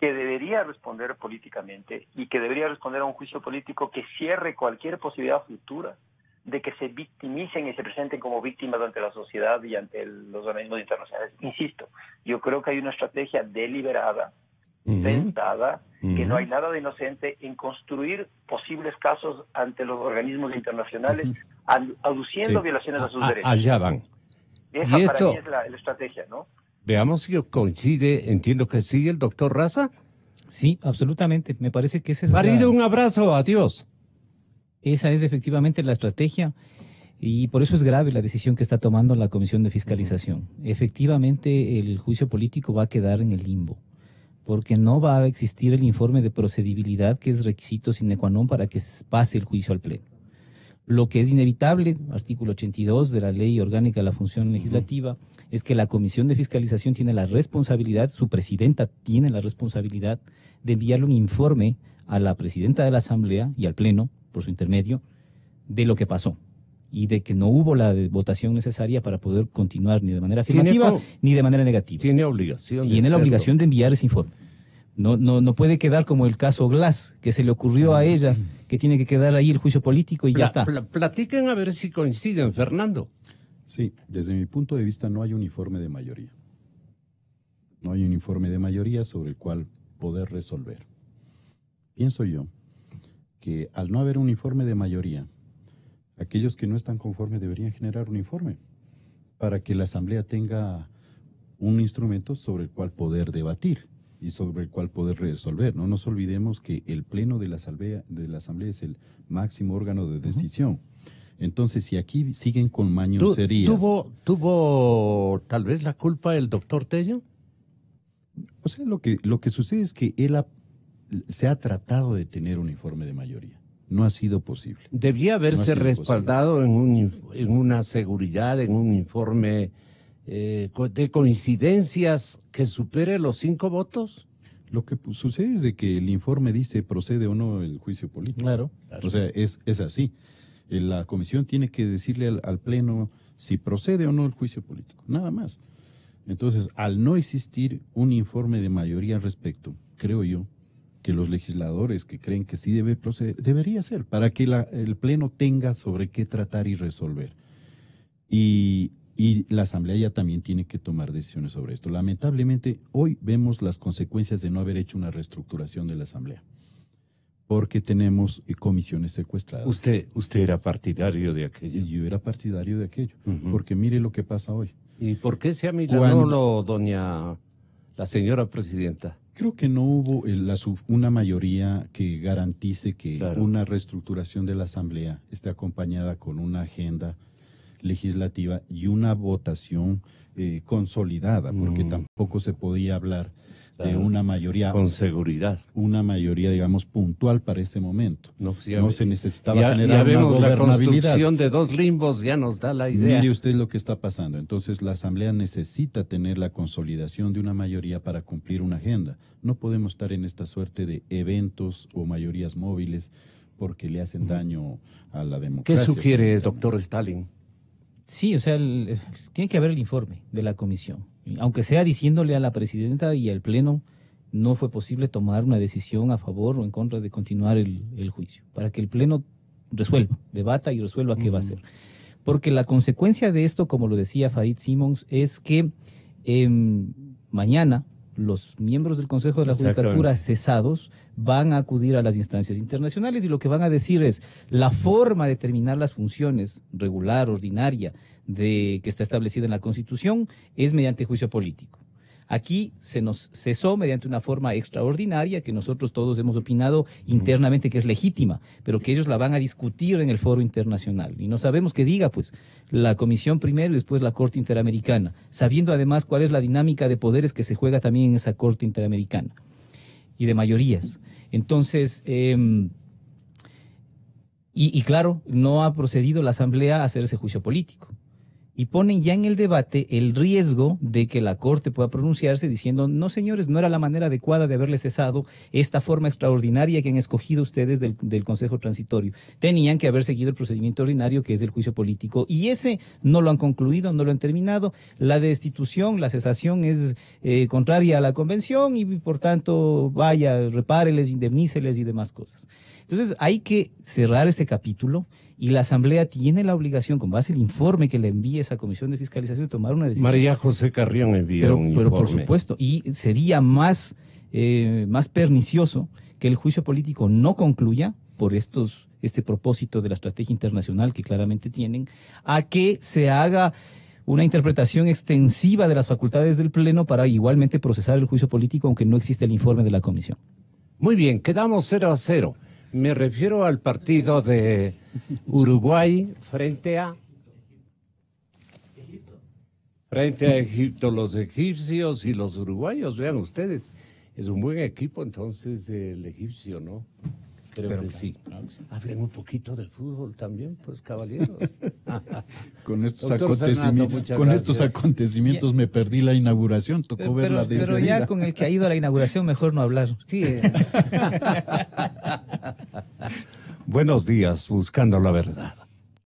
[SPEAKER 6] que debería responder políticamente y que debería responder a un juicio político que cierre cualquier posibilidad futura de que se victimicen y se presenten como víctimas ante la sociedad y ante los organismos internacionales. Insisto, yo creo que hay una estrategia deliberada sentada, que no hay nada de inocente en construir posibles casos ante los organismos internacionales, aduciendo violaciones a sus derechos.
[SPEAKER 1] Allá van.
[SPEAKER 6] Esa ¿Y esto, es la, estrategia, ¿no?
[SPEAKER 1] Veamos si coincide, entiendo que sí, el doctor Raza.
[SPEAKER 4] Sí, absolutamente. Me parece que ese es.
[SPEAKER 1] Marido, un abrazo, adiós.
[SPEAKER 4] Esa es efectivamente la estrategia. Y por eso es grave la decisión que está tomando la Comisión de Fiscalización. Efectivamente, el juicio político va a quedar en el limbo porque no va a existir el informe de procedibilidad que es requisito sine qua non para que pase el juicio al Pleno. Lo que es inevitable, artículo 82 de la Ley Orgánica de la Función Legislativa, es que la Comisión de Fiscalización tiene la responsabilidad, su presidenta tiene la responsabilidad de enviarle un informe a la presidenta de la Asamblea y al Pleno, por su intermedio, de lo que pasó y de que no hubo la votación necesaria para poder continuar ni de manera afirmativa ni de manera negativa.
[SPEAKER 1] Tiene obligación.
[SPEAKER 4] Tiene la obligación de enviar ese informe. No, no, no puede quedar como el caso Glass, que se le ocurrió a ella, que tiene que quedar ahí el juicio político y ya está.
[SPEAKER 1] platiquen a ver si coinciden, Fernando.
[SPEAKER 2] Sí, desde mi punto de vista no hay un informe de mayoría. No hay un informe de mayoría sobre el cual poder resolver. Pienso yo que al no haber un informe de mayoría, aquellos que no están conformes deberían generar un informe para que la Asamblea tenga un instrumento sobre el cual poder debatir y sobre el cual poder resolver. No nos olvidemos que el Pleno de la Asamblea, de la Asamblea es el máximo órgano de decisión. Entonces, si aquí siguen con mañoserías...
[SPEAKER 1] ¿Tuvo, ¿Tuvo tal vez la culpa el doctor Tello?
[SPEAKER 2] O sea, lo que, lo que sucede es que él se ha tratado de tener un informe de mayoría no ha sido posible.
[SPEAKER 1] Debía haberse respaldado en, un, en, una seguridad, en un informe eh, de coincidencias que supere los cinco votos.
[SPEAKER 2] Lo que sucede es de que el informe dice procede o no el juicio político.
[SPEAKER 4] Claro.
[SPEAKER 2] O sea, es, es así. Eh, la comisión tiene que decirle al, al Pleno si procede o no el juicio político, nada más. Entonces, al no existir un informe de mayoría al respecto, creo yo que los legisladores que creen que sí debe proceder, debería ser, para que el Pleno tenga sobre qué tratar y resolver. Y, y la Asamblea ya también tiene que tomar decisiones sobre esto. Lamentablemente, hoy vemos las consecuencias de no haber hecho una reestructuración de la Asamblea, porque tenemos comisiones secuestradas.
[SPEAKER 1] Usted, usted era partidario de aquello.
[SPEAKER 2] Yo era partidario de aquello, porque mire lo que pasa hoy.
[SPEAKER 1] ¿Y por qué se amilanó, doña la señora presidenta?
[SPEAKER 2] Creo que no hubo una mayoría que garantice que una reestructuración de la Asamblea esté acompañada con una agenda legislativa y una votación eh, consolidada, porque mm. tampoco se podía hablar de una mayoría
[SPEAKER 1] con seguridad.
[SPEAKER 2] una mayoría digamos puntual para ese momento. No, se necesitaba
[SPEAKER 1] ya,
[SPEAKER 2] generar
[SPEAKER 1] ya vemos la construcción de dos limbos ya nos da la idea.
[SPEAKER 2] Mire usted lo que está pasando. Entonces la asamblea necesita tener la consolidación de una mayoría para cumplir una agenda. No podemos estar en esta suerte de eventos o mayorías móviles porque le hacen daño a la democracia
[SPEAKER 1] qué sugiere doctor Stalin
[SPEAKER 4] Sí, o sea, tiene que haber el informe de la comisión aunque sea diciéndole a la presidenta y al Pleno, no fue posible tomar una decisión a favor o en contra de continuar el, juicio, para que el Pleno resuelva, debata y resuelva qué va a hacer. Porque la consecuencia de esto, como lo decía Farid Simons, es que em, mañana los miembros del Consejo de la Judicatura cesados van a acudir a las instancias internacionales y lo que van a decir es la forma de terminar las funciones regular, ordinaria, de que está establecida en la Constitución es mediante juicio político. Aquí se nos cesó mediante una forma extraordinaria que nosotros todos hemos opinado internamente que es legítima, pero que ellos la van a discutir en el foro internacional. Y no sabemos qué diga, pues, la Comisión primero y después la Corte Interamericana, sabiendo además cuál es la dinámica de poderes que se juega también en esa Corte Interamericana y de mayorías. Entonces, em, y, y claro, no ha procedido la Asamblea a hacer ese juicio político y ponen ya en el debate el riesgo de que la Corte pueda pronunciarse diciendo, no señores, no era la manera adecuada de haberle cesado esta forma extraordinaria que han escogido ustedes del, Consejo Transitorio. Tenían que haber seguido el procedimiento ordinario que es el juicio político y ese no lo han concluido, no lo han terminado. La destitución, la cesación es eh, contraria a la convención y por tanto, vaya, repáreles, indemníceles y demás cosas. Entonces hay que cerrar este capítulo y la Asamblea tiene la obligación, con base al informe que le envíe esa comisión de fiscalización, de tomar una decisión.
[SPEAKER 1] María José Carrión envía un
[SPEAKER 4] pero
[SPEAKER 1] informe.
[SPEAKER 4] por supuesto, y sería más, eh, más pernicioso que el juicio político no concluya por estos este propósito de la estrategia internacional que claramente tienen, a que se haga una interpretación extensiva de las facultades del Pleno para igualmente procesar el juicio político, aunque no existe el informe de la Comisión.
[SPEAKER 1] Muy bien, quedamos cero a cero. Me refiero al partido de Uruguay frente a frente a Egipto, los egipcios y los uruguayos, vean ustedes, es un buen equipo entonces el egipcio, ¿no? Creo que sí. Hablen un poquito de fútbol también, pues caballeros. [LAUGHS]
[SPEAKER 2] con estos, acontecimientos, con estos acontecimientos me perdí la inauguración, tocó
[SPEAKER 4] pero,
[SPEAKER 2] verla de
[SPEAKER 4] Pero ya con el que ha ido a la inauguración, mejor no hablar.
[SPEAKER 1] Sí. [LAUGHS] [LAUGHS] Buenos días, buscando la verdad.